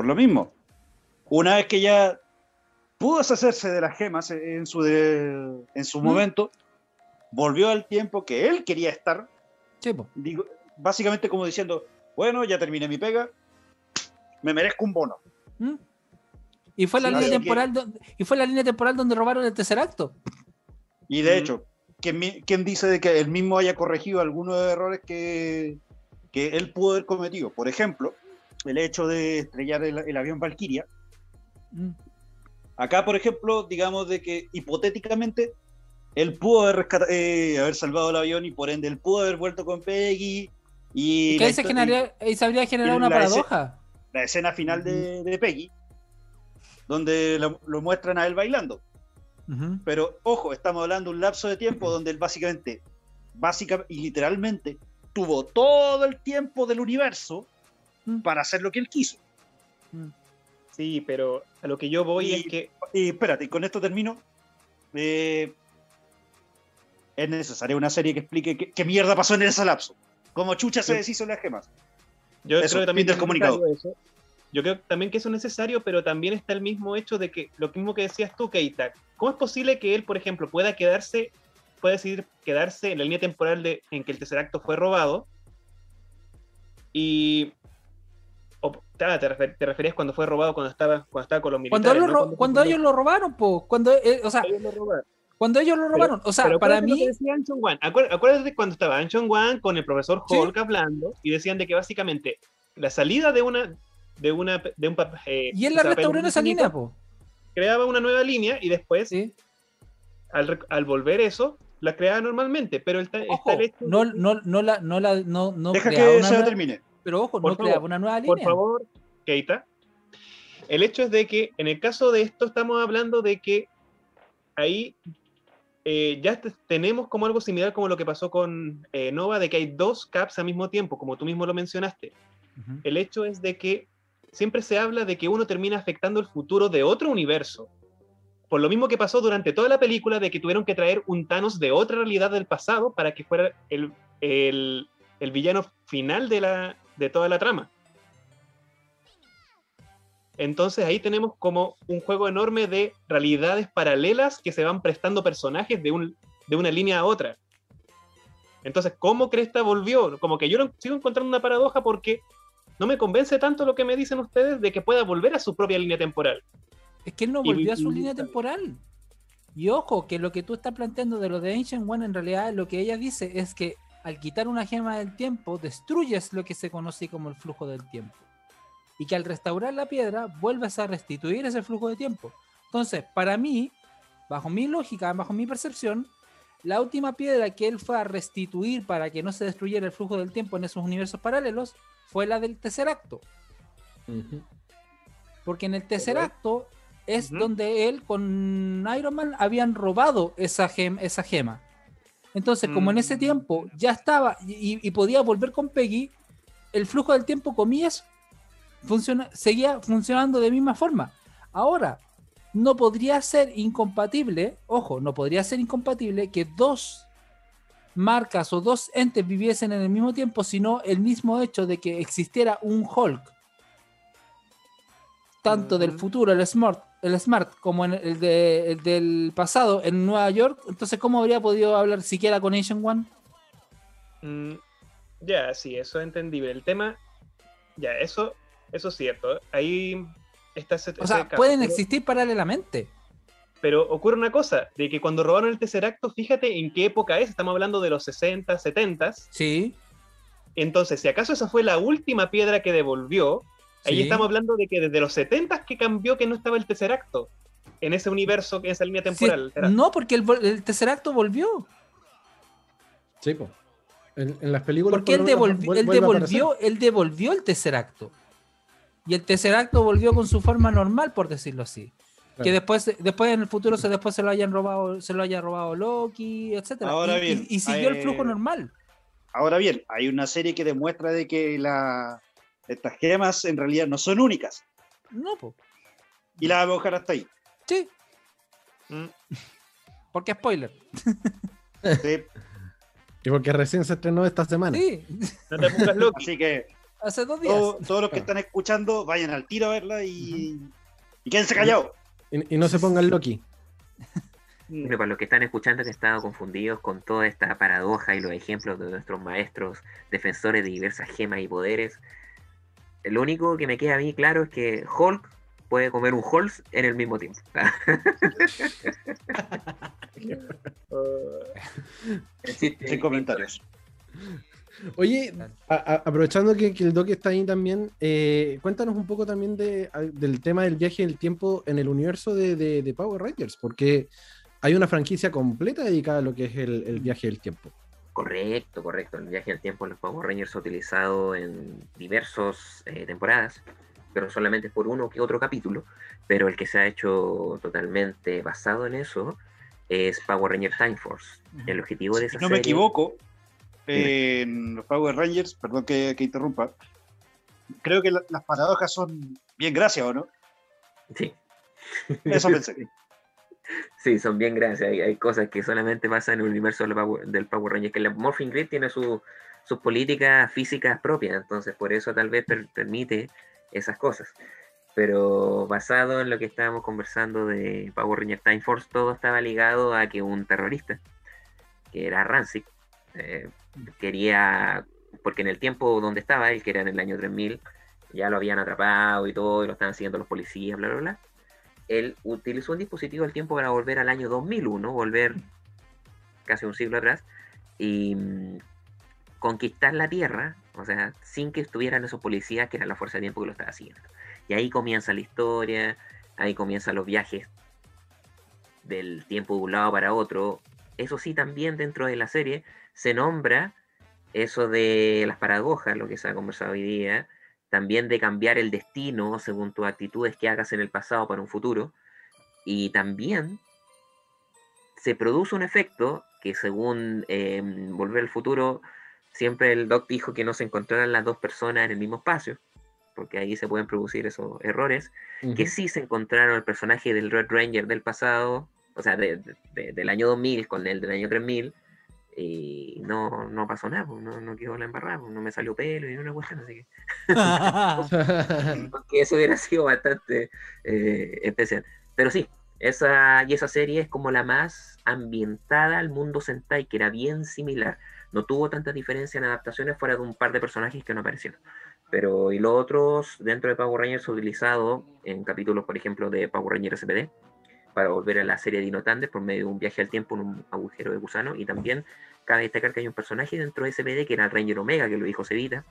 Por lo mismo. Una vez que ya pudo deshacerse de las gemas en su, de- en su ¿Mm? momento, volvió al tiempo que él quería estar, Sí, po. digo, básicamente como diciendo, bueno, ya terminé mi pega, me merezco un bono. ¿Mm? Y fue la Sí, línea que- temporal donde, y fue la línea temporal donde robaron el tercer acto. Y de Mm. hecho, ¿quién, mi- quién dice de que él mismo haya corregido algunos errores que, que él pudo haber cometido? Por ejemplo, el hecho de estrellar el, el avión Valkyria. Mm. Acá, por ejemplo, digamos de que hipotéticamente él pudo haber, eh, haber salvado el avión y por ende él pudo haber vuelto con Peggy. Y, Y que la ahí se, histo- generaría- ahí se habría generado una la paradoja. la escena final de, de Peggy, donde lo, lo muestran a él bailando. Pero ojo, estamos hablando de un lapso de tiempo donde él básicamente, básica y literalmente, tuvo todo el tiempo del universo Mm. para hacer lo que él quiso. Sí, pero a lo que yo voy Y- es que Y espérate, y con esto termino. Eh, es necesaria una serie que explique qué, qué mierda pasó en ese lapso. Cómo chucha se Sí. deshizo las gemas. Yo Eso, creo que también comunicado. eso. Yo creo también que eso es necesario, pero también está el mismo hecho de que lo mismo que decías tú, Keita. ¿Cómo es posible que él, por ejemplo, pueda quedarse, pueda decidir quedarse en la línea temporal de, en que el tercer acto fue robado? Y. ah, te, refer- te referías cuando fue robado cuando estaba, cuando estaba con los Cuando, militares. lo ¿no? cuando ellos lo robaron, po. Cuando, eh, o sea, ellos lo robaron. cuando ellos lo robaron. O sea, Pero para mí, que decía Anchon Wan. Acuérdate, acuérdate cuando estaba Anchon Wan con el profesor Sí. Hulk hablando y decían de que básicamente la salida de una de una de un eh, y él la restauró en esa línea, po. creaba una nueva línea y después Sí. al, al volver eso la creaba normalmente pero el, Ojo, el hecho no, no, no la, no la, no, no Deja que una se nueva- termine. Pero ojo, Por no favor, creaba una nueva línea. por favor Keita el hecho es de que en el caso de esto estamos hablando de que ahí eh, ya te- tenemos como algo similar como lo que pasó con eh, Nova de que hay dos caps al mismo tiempo como tú mismo lo mencionaste Ujú. el hecho es de que siempre se habla de que uno termina afectando el futuro de otro universo. Por lo mismo que pasó durante toda la película de que tuvieron que traer un Thanos de otra realidad del pasado para que fuera el, el- el villano final de, la, de toda la trama. Entonces ahí tenemos como un juego enorme de realidades paralelas que se van prestando personajes de, un, de una línea a otra. Entonces, ¿cómo Cresta volvió? Como que yo sigo encontrando una paradoja porque no me convence tanto lo que me dicen ustedes de que pueda volver a su propia línea temporal. Es que él no Y- volvió a su y- línea temporal. Y ojo, que lo que tú estás planteando de lo de Ancient One, en realidad lo que ella dice es que al quitar una gema del tiempo, destruyes lo que se conoce como el flujo del tiempo. Y que al restaurar la piedra, vuelves a restituir ese flujo de tiempo. Entonces, para mí, bajo mi lógica, bajo mi percepción, la última piedra que él fue a restituir para que no se destruyera el flujo del tiempo en esos universos paralelos fue la del tercer acto. Porque en el tercer acto es donde él con Iron Man habían robado esa, gem- esa gema. Entonces, como en ese Mm. tiempo ya estaba y, y podía volver con Peggy, el flujo del tiempo, comillas, funciona, seguía funcionando de misma forma. Ahora, no podría ser incompatible, ojo, no podría ser incompatible que dos marcas o dos entes viviesen en el mismo tiempo, sino el mismo hecho de que existiera un Hulk tanto del futuro, el Smart, el Smart, como en el, de- el del pasado en Nueva York, entonces ¿cómo habría podido hablar siquiera con Asian One? Mm, ya, sí, eso es entendible. El tema, ya, eso, eso es cierto. Ahí está ese, O sea, pueden pero- existir paralelamente. Pero ocurre una cosa, de que cuando robaron el tercer acto, fíjate en qué época es, estamos hablando de los 60, 70. Sí, Entonces, si acaso esa fue la última piedra que devolvió, ahí Sí. estamos hablando de que desde los 70 que cambió que no estaba el tercer acto en ese universo, en esa línea temporal. No, porque el, tercer acto volvió. Sí, po. En, en las películas. Porque él devolvió, él devolvió, él devolvió el tercer acto. Y el tercer acto volvió con su forma normal, por decirlo así. Que después, después en el futuro se después se lo hayan robado, se lo haya robado Loki, etcétera. Ahora y, bien, y- y siguió el eh, flujo normal. Ahora bien, hay una serie que demuestra de que la, estas gemas en realidad no son únicas. No, po. Y la vamos a dejar hasta ahí. Sí, Mm. porque spoiler. ¿sí? Y porque recién se estrenó esta semana. Sí, No te pongas Loki. Así que hace dos días. todo- todos los que están escuchando, vayan al tiro a verla y, y quédense callados. Y, y no se pongan Loki. Bueno, para los que están escuchando que han estado confundidos con toda esta paradoja y los ejemplos de nuestros maestros defensores de diversas gemas y poderes, lo único que me queda a mí claro es que Hulk puede comer un Halls en el mismo tiempo. Sin comentarios. Oye, a- a- aprovechando que, que el Doc está ahí también, eh, cuéntanos un poco también de, a- del tema del viaje del tiempo en el universo de, de- de Power Rangers, porque hay una franquicia completa dedicada a lo que es el, el viaje del tiempo. Correcto, correcto. El viaje al tiempo en los Power Rangers se ha utilizado en diversas temporadas, pero solamente por uno que otro capítulo. Pero el que se ha hecho totalmente basado en eso es Power Ranger Time Force. El objetivo de esa Si no me equivoco, en los Power Rangers, perdón que, que interrumpa, creo que la- las paradojas son bien gracias, ¿o no? Sí, Eso pensé. sí, son bien gracias. Hay, cosas que solamente pasan en el universo del Power, del Power Ranger, que la Morphing Grid tiene su- sus políticas físicas propias, entonces por eso tal vez per- permite esas cosas. Pero basado en lo que estábamos conversando de Power Ranger Time Force, todo estaba ligado a que un terrorista, que era Rancic, eh, quería, porque en el tiempo donde estaba él, que era en el año 3000, ya lo habían atrapado y todo, y lo estaban siguiendo los policías, bla, bla, bla. Él utilizó un dispositivo del tiempo para volver al año 2001, volver casi un siglo atrás, y mm, conquistar la Tierra, o sea, sin que estuvieran esos policías que eran la fuerza de tiempo que lo estaba siguiendo. Y ahí comienza la historia, ahí comienzan los viajes del tiempo de un lado para otro. Eso sí, también dentro de la serie se nombra eso de las paradojas, lo que se ha conversado hoy día, también de cambiar el destino según tus actitudes que hagas en el pasado para un futuro, y también se produce un efecto que según eh, Volver al Futuro, siempre el Doc dijo que no se encontraran las dos personas en el mismo espacio, porque ahí se pueden producir esos errores, que sí se encontraron el personaje del Red Ranger del pasado, o sea, de- del año 2000 con el del año 3000, y no, no pasó nada, pues, no, no quedó la embarrada, pues, no me salió pelo y una cuestión, así que porque eso hubiera sido bastante eh, especial. Pero sí, esa, y esa serie es como la más ambientada al mundo Sentai, que era bien similar. No tuvo tanta diferencia en adaptaciones fuera de un par de personajes que no aparecieron. Pero y los otros dentro de Power Rangers utilizado en capítulos, por ejemplo, de Power Rangers SPD, para volver a la serie Dino Thunder por medio de un viaje al tiempo en un agujero de gusano. Y también cabe destacar que hay un personaje dentro de SPD que era el Ranger Omega, que lo dijo Cevita,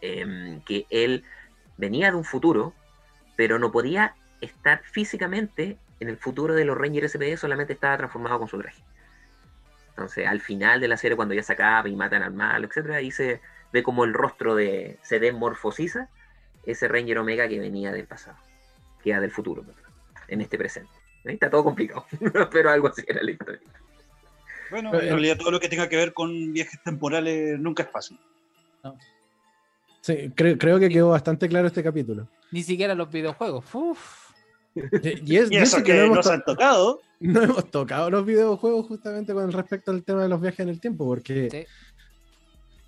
em, que él venía de un futuro, pero no podía estar físicamente en el futuro de los Rangers SPD, solamente estaba transformado con su traje. Entonces, al final de la serie, cuando ya se acaba y matan al malo, etcétera, ahí se ve como el rostro de se demorfosiza ese Ranger Omega que venía del pasado, que era del futuro, en este presente. Ahí está todo complicado, pero algo así era la historia. Bueno, Pero, en eh, realidad todo lo que tenga que ver con viajes temporales nunca es fácil. Sí, creo, creo que quedó bastante claro este capítulo. Ni siquiera los videojuegos. Uf. Y, y es, Y y eso que no hemos, nos to- han tocado. no hemos tocado los videojuegos justamente con respecto al tema de los viajes en el tiempo, porque Sí.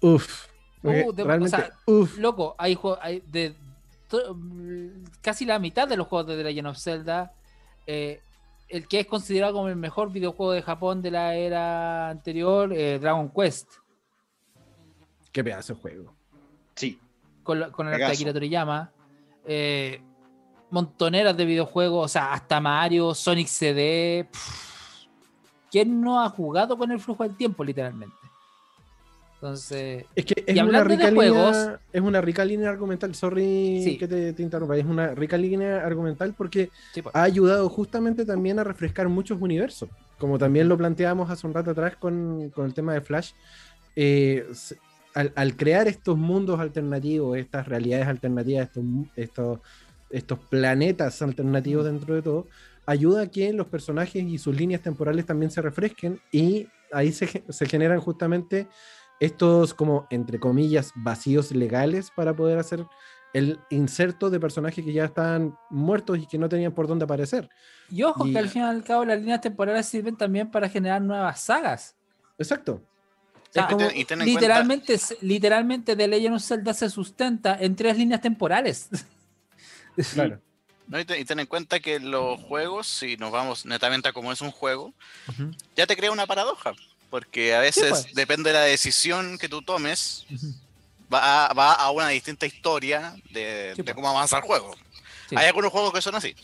uff, Uh, de- o realmente sea, uf. Loco, hay, jue- hay de casi la mitad de los juegos de The Legend of Zelda. eh, el que es considerado como el mejor videojuego de Japón de la era anterior, eh, Dragon Quest, Qué pedazo de juego. Sí. con, la- con el arte de. Akira Toriyama. eh, montoneras de videojuegos, o sea, hasta Mario, Sonic CD. pff, ¿Quién no ha jugado con el flujo del tiempo, literalmente? Entonces, Es que es una rica juegos- línea, es una rica línea argumental. Sorry Sí. que te, te interrumpa. Es una rica línea argumental porque sí, pues. ha ayudado justamente también a refrescar muchos universos. Como también lo planteábamos hace un rato atrás con, con el tema de Flash. eh, al, al crear estos mundos alternativos, estas realidades alternativas, estos, estos, estos planetas alternativos dentro de todo, ayuda a que los personajes y sus líneas temporales también se refresquen y ahí se, se generan justamente estos como, entre comillas, vacíos legales para poder hacer el inserto de personajes que ya estaban muertos y que no tenían por dónde aparecer. Y ojo Y- que al fin y al cabo las líneas temporales sirven también para generar nuevas sagas. Exacto. sea, Es como- Y ten- y ten en Literalmente, se- literalmente The Legend of Zelda se sustenta en tres líneas temporales. claro. ¿no? Y, te- y ten en cuenta que los juegos, si nos vamos netamente a cómo es un juego, ya te crea una paradoja. Porque a veces, pues. depende de la decisión que tú tomes, va a, va a una distinta historia de, Sí, de pues. cómo avanza el juego. Sí. Hay algunos juegos que son así.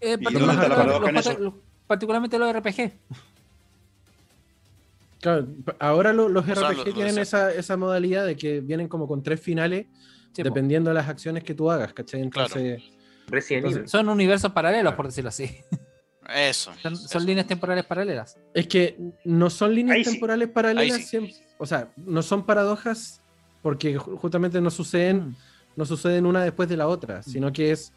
Eh, ¿Y dónde particularmente, los- paradoja en los- eso? los- particularmente los RPG. Claro, ahora lo- los O sea, RPG lo- lo tienen esa, esa modalidad de que vienen como con tres finales, Sí, po. dependiendo de las acciones que tú hagas, ¿cachai? Claro. Entonces, Resident Entonces-. Son universos paralelos, por decirlo así. Eso. Son, son eso. líneas temporales paralelas. es que no son líneas Ahí sí. temporales paralelas, Ahí sí. siempre- o sea, no son paradojas porque ju- justamente no suceden, Mm. no suceden una después de la otra, sino que es,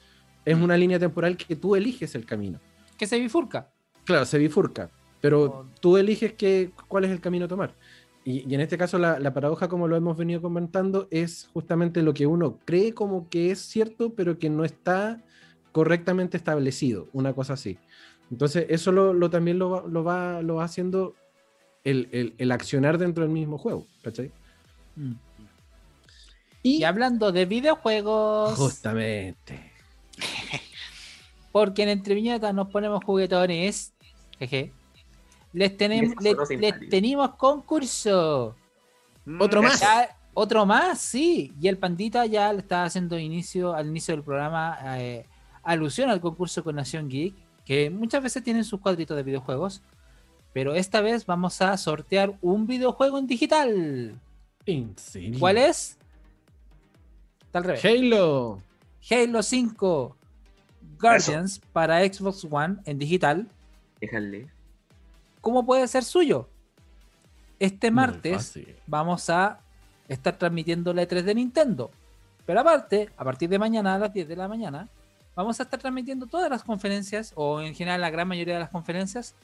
es una línea temporal que tú eliges el camino. Que se bifurca. Claro, se bifurca, pero tú eliges que, cuál es el camino a tomar. Y, y en este caso la, la paradoja, como lo hemos venido comentando, es justamente lo que uno cree como que es cierto, pero que no está correctamente establecido, una cosa así. Entonces, eso lo, lo también lo, va- lo va, lo va haciendo el, el- el accionar dentro del mismo juego, ¿cachai? Mm. Y, Y hablando de videojuegos, justamente. porque en Entre Viñetas nos ponemos juguetones, jeje, les, tenemos les, tenemos concurso. Otro Mm, más. eso. Ya, otro más, sí. Y el Pandita ya le está haciendo inicio al inicio del programa eh, alusión al concurso con Nación Geek, que muchas veces tienen sus cuadritos de videojuegos, pero esta vez vamos a sortear un videojuego en digital. ¿En serio? ¿Cuál es? Está al revés. Halo. Halo 5 Guardians para Xbox One en digital. Déjale. ¿Cómo puede ser suyo? Este martes vamos a estar transmitiendo la E3 de Nintendo. Pero aparte, a partir de mañana a las 10 de la mañana, vamos a estar transmitiendo todas las conferencias, o en general la gran mayoría de las conferencias,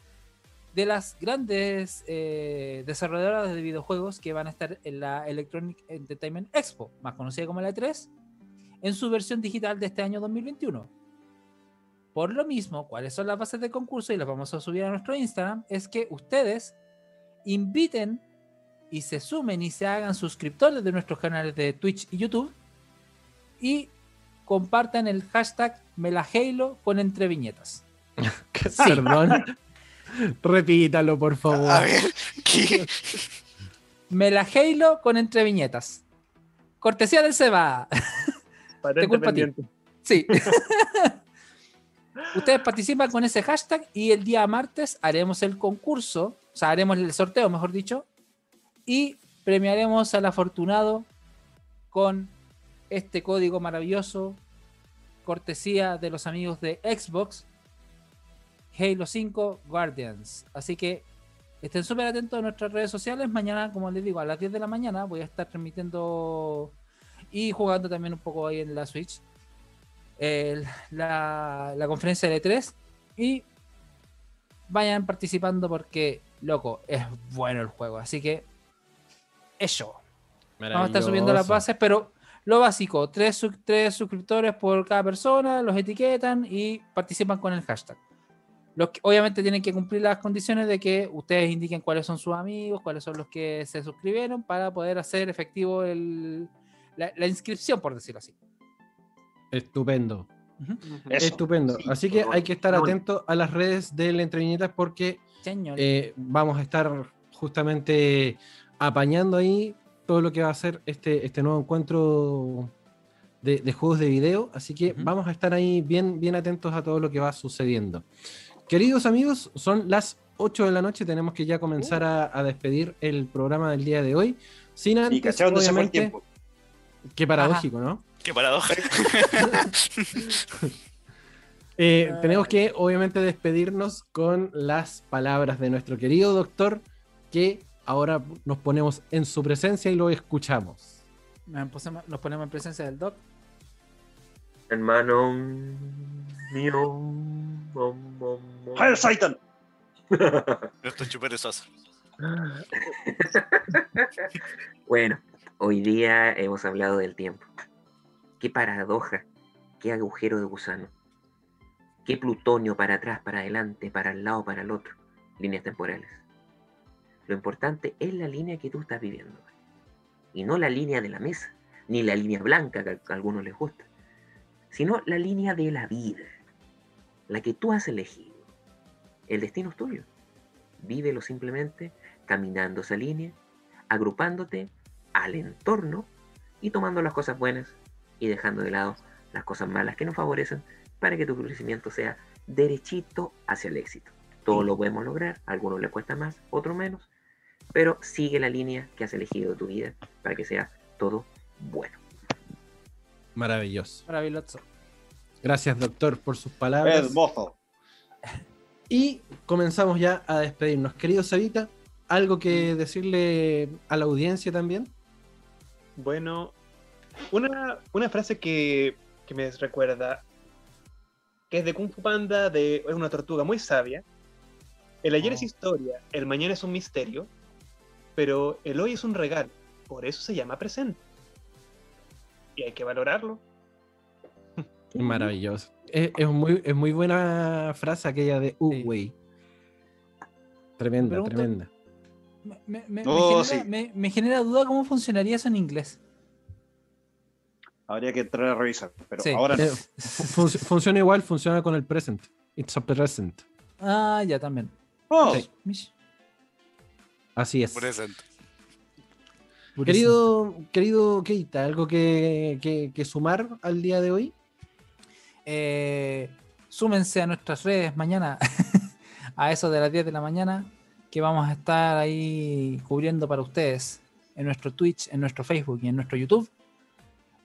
de las grandes eh, desarrolladoras de videojuegos que van a estar en la Electronic Entertainment Expo, más conocida como la E3, en su versión digital de este año 2021. Por lo mismo, cuáles son las bases de concurso y las vamos a subir a nuestro Instagram, es que ustedes inviten y se sumen y se hagan suscriptores de nuestros canales de Twitch y YouTube y compartan el hashtag MelaHalo con entre viñetas. Perdón. Repítalo, por favor. A ver, ¿qué? MelaHalo con entre viñetas. Cortesía del Seba. Patente culpa a ti. Sí. Ustedes participan con ese hashtag y el día martes haremos el concurso, o sea, haremos el sorteo, mejor dicho, y premiaremos al afortunado con este código maravilloso, cortesía de los amigos de Xbox, Halo 5 Guardians. Así que estén súper atentos a nuestras redes sociales. Mañana, como les digo, a las 10 de la mañana voy a estar transmitiendo y jugando también un poco ahí en la Switch el- la, la conferencia de E3 y vayan participando porque, loco, es bueno el juego. Así que, eso. Vamos a estar subiendo las bases, pero lo básico, tres, tres suscriptores por cada persona, los etiquetan y participan con el hashtag. Los que- obviamente tienen que cumplir las condiciones de que ustedes indiquen cuáles son sus amigos, cuáles son los que se suscribieron para poder hacer efectivo el- la, la inscripción, por decirlo así. Estupendo. Eso. Estupendo. Sí, Así que hay que estar No, atento a las redes de la Entreviñetas porque eh, vamos a estar justamente apañando ahí todo lo que va a ser este, este nuevo encuentro de, de juegos de video. Así que vamos a estar ahí bien, bien atentos a todo lo que va sucediendo. Queridos amigos, son las 8 de la noche. Tenemos que ya comenzar a, a despedir el programa del día de hoy. Sin Y antes, se fue el tiempo. qué paradójico, ¿no? Qué paradoja. Eh, tenemos que, obviamente, despedirnos con las palabras de nuestro querido doctor, que ahora nos ponemos en su presencia y lo escuchamos. Nos ponemos en presencia del doc. Hermano mío. ¡Hail Satan! Esto es súper sosa. Bueno, hoy día hemos hablado del tiempo. Qué paradoja, qué agujero de gusano, qué plutonio para atrás, para adelante, para el lado, para el otro, líneas temporales. Lo importante es la línea que tú estás viviendo y no la línea de la mesa, ni la línea blanca que a algunos les gusta, sino la línea de la vida, la que tú has elegido. El destino es tuyo. Vívelo simplemente caminando esa línea, agrupándote al entorno y tomando las cosas buenas y dejando de lado las cosas malas que no favorecen para que tu crecimiento sea derechito hacia el éxito. Todo lo podemos lograr, a algunos les cuesta más, otros menos, pero sigue la línea que has elegido de tu vida para que sea todo bueno. Maravilloso. Maravilloso. Gracias, doctor, por sus palabras. Hermoso. Y comenzamos ya a despedirnos. Querido Sabita, ¿algo que decirle a la audiencia también? Bueno, una, una frase que, que me recuerda, que es de Kung Fu Panda, de es una tortuga muy sabia. El ayer es Oh. historia, el mañana es un misterio, pero el hoy es un regalo, por eso se llama presente. Y hay que valorarlo. Maravilloso. Es, es muy, es muy buena frase aquella de. Uwey. Tremenda, pregunto- tremenda. Me, me- Oh, genera, sí. me- me genera duda cómo funcionaría eso en inglés. Habría que entrar a revisar, pero Sí. ahora no. Eh, fun- funciona igual, funciona con el present. It's a present. Ah, ya también. Oh, Sí. Así es. Presente. Querido, querido Keita, ¿algo que, que- que sumar al día de hoy? Eh, súmense a nuestras redes mañana, a eso de las 10 de la mañana, que vamos a estar ahí cubriendo para ustedes en nuestro Twitch, en nuestro Facebook y en nuestro YouTube.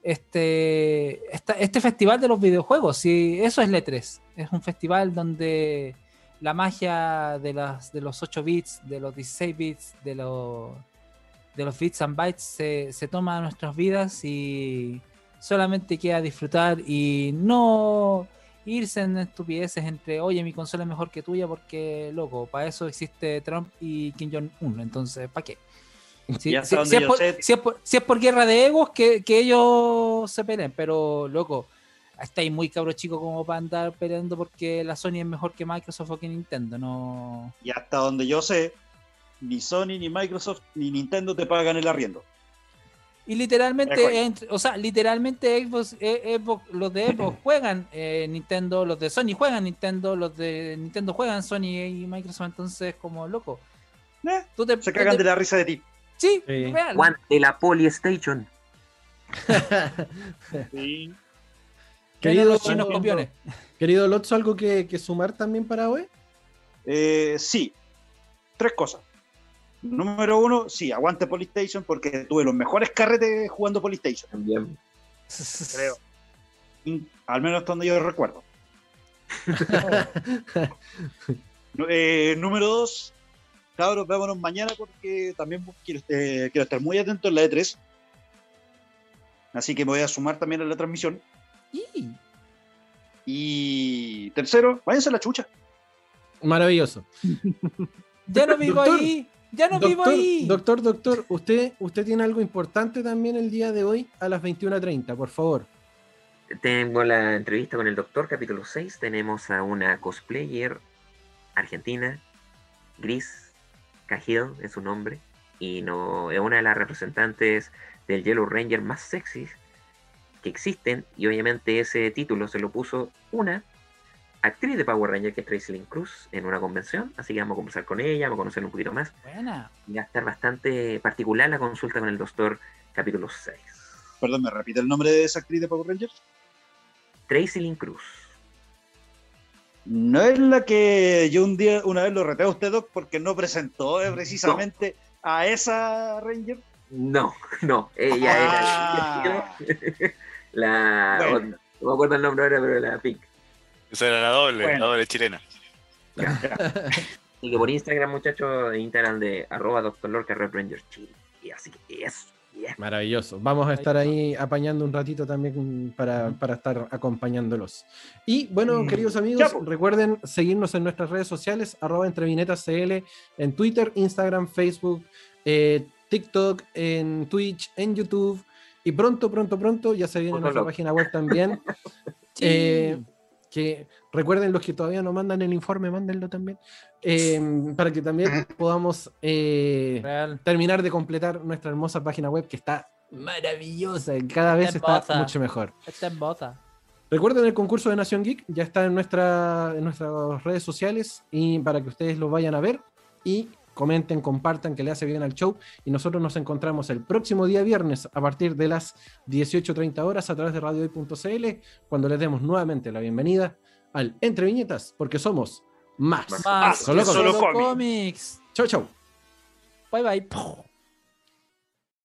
Este, esta- este festival de los videojuegos, sí, eso es Letres. Es un festival donde la magia de, las, de los 8 bits, de los 16 bits, de los, de los bits and bytes se, se toma a nuestras vidas y solamente queda disfrutar y no irse en estupideces entre, oye, mi consola es mejor que tuya porque, loco, para eso existe Trump y Kim Jong-un, entonces, ¿para qué? Si, es por- si es por guerra de egos, que, que ellos se peleen, pero, loco, estáis muy cabro chico como para andar peleando porque la Sony es mejor que Microsoft o que Nintendo, no... y hasta donde yo sé, ni Sony, ni Microsoft, ni Nintendo te pagan el arriendo. Y literalmente, De o sea, literalmente Xbox, eh, Xbox- los de Xbox juegan eh, Nintendo, los de Sony juegan Nintendo, los de Nintendo juegan Sony y Microsoft, entonces como loco. Eh, Tú te- se tú cagan te- de la risa de ti. Sí, Sí. real. Aguante la Polystation. Sí. Querido chinos copiones. Querido Lotso, ¿algo que, que sumar también para hoy? Eh, sí, tres cosas. Número uno, sí, aguante Polystation porque tuve los mejores carretes jugando Polystation. También. Creo. Al menos hasta donde yo recuerdo. Eh, número dos, cabros, vémonos mañana porque también quiero, eh, quiero estar muy atento en la E3. Así que me voy a sumar también a la transmisión. Y- Y tercero, váyanse a la chucha. Maravilloso. Ya no vivo Doctor, ahí, ya no vivo ahí. doctor, doctor, usted, usted tiene algo importante también el día de hoy a las 21.30, por favor. Tengo la entrevista con el doctor, capítulo 6. Tenemos a una cosplayer argentina, Gris Cahill es su nombre, y no, es una de las representantes del Yellow Ranger más sexy que existen, y obviamente ese título se lo puso una actriz de Power Ranger que es Tracy Lynn Cruz en una convención, así que vamos a conversar con ella, vamos a conocer un poquito más, Buena. y va a estar bastante particular la consulta con el doctor, capítulo 6. Perdón, ¿me repite el nombre de esa actriz de Power Rangers? Tracy Lynn Cruz. No es la que yo un día, una vez lo reté a usted, Doc, porque no presentó eh, precisamente a esa Ranger. No, no, ella Ah. era la. Bueno. No me acuerdo el nombre ahora, pero la Pink. Esa era la doble, Bueno. la doble chilena. Y que por Instagram, muchachos, Instagram de arroba Dr. Lorca Red Ranger Chile. Y así que eso, y Bien. Maravilloso. Vamos a estar ahí apañando un ratito también para, para estar acompañándolos. Y bueno, Mm. queridos amigos, po. recuerden seguirnos en nuestras redes sociales, arroba entrevinetascl, en Twitter, Instagram, Facebook, eh, TikTok, en Twitch, en YouTube. Y pronto, pronto, pronto, ya se viene nuestra loco. página web también. Sí. Eh, que recuerden los que todavía no mandan el informe, mándenlo también. eh, para que también podamos eh, terminar de completar nuestra hermosa página web que está maravillosa y cada vez está Hermosa. mucho mejor. Está en bota. Recuerden el concurso de Nación Geek, ya está en, nuestra, en nuestras redes sociales y para que ustedes lo vayan a ver y comenten, compartan, que le hace bien al show. Y nosotros nos encontramos el próximo día viernes a partir de las 18.30 horas a través de radiohoy.cl cuando les demos nuevamente la bienvenida al Entre Viñetas, porque somos más. Más Solo que solo cómics. Chau, chau. Bye bye.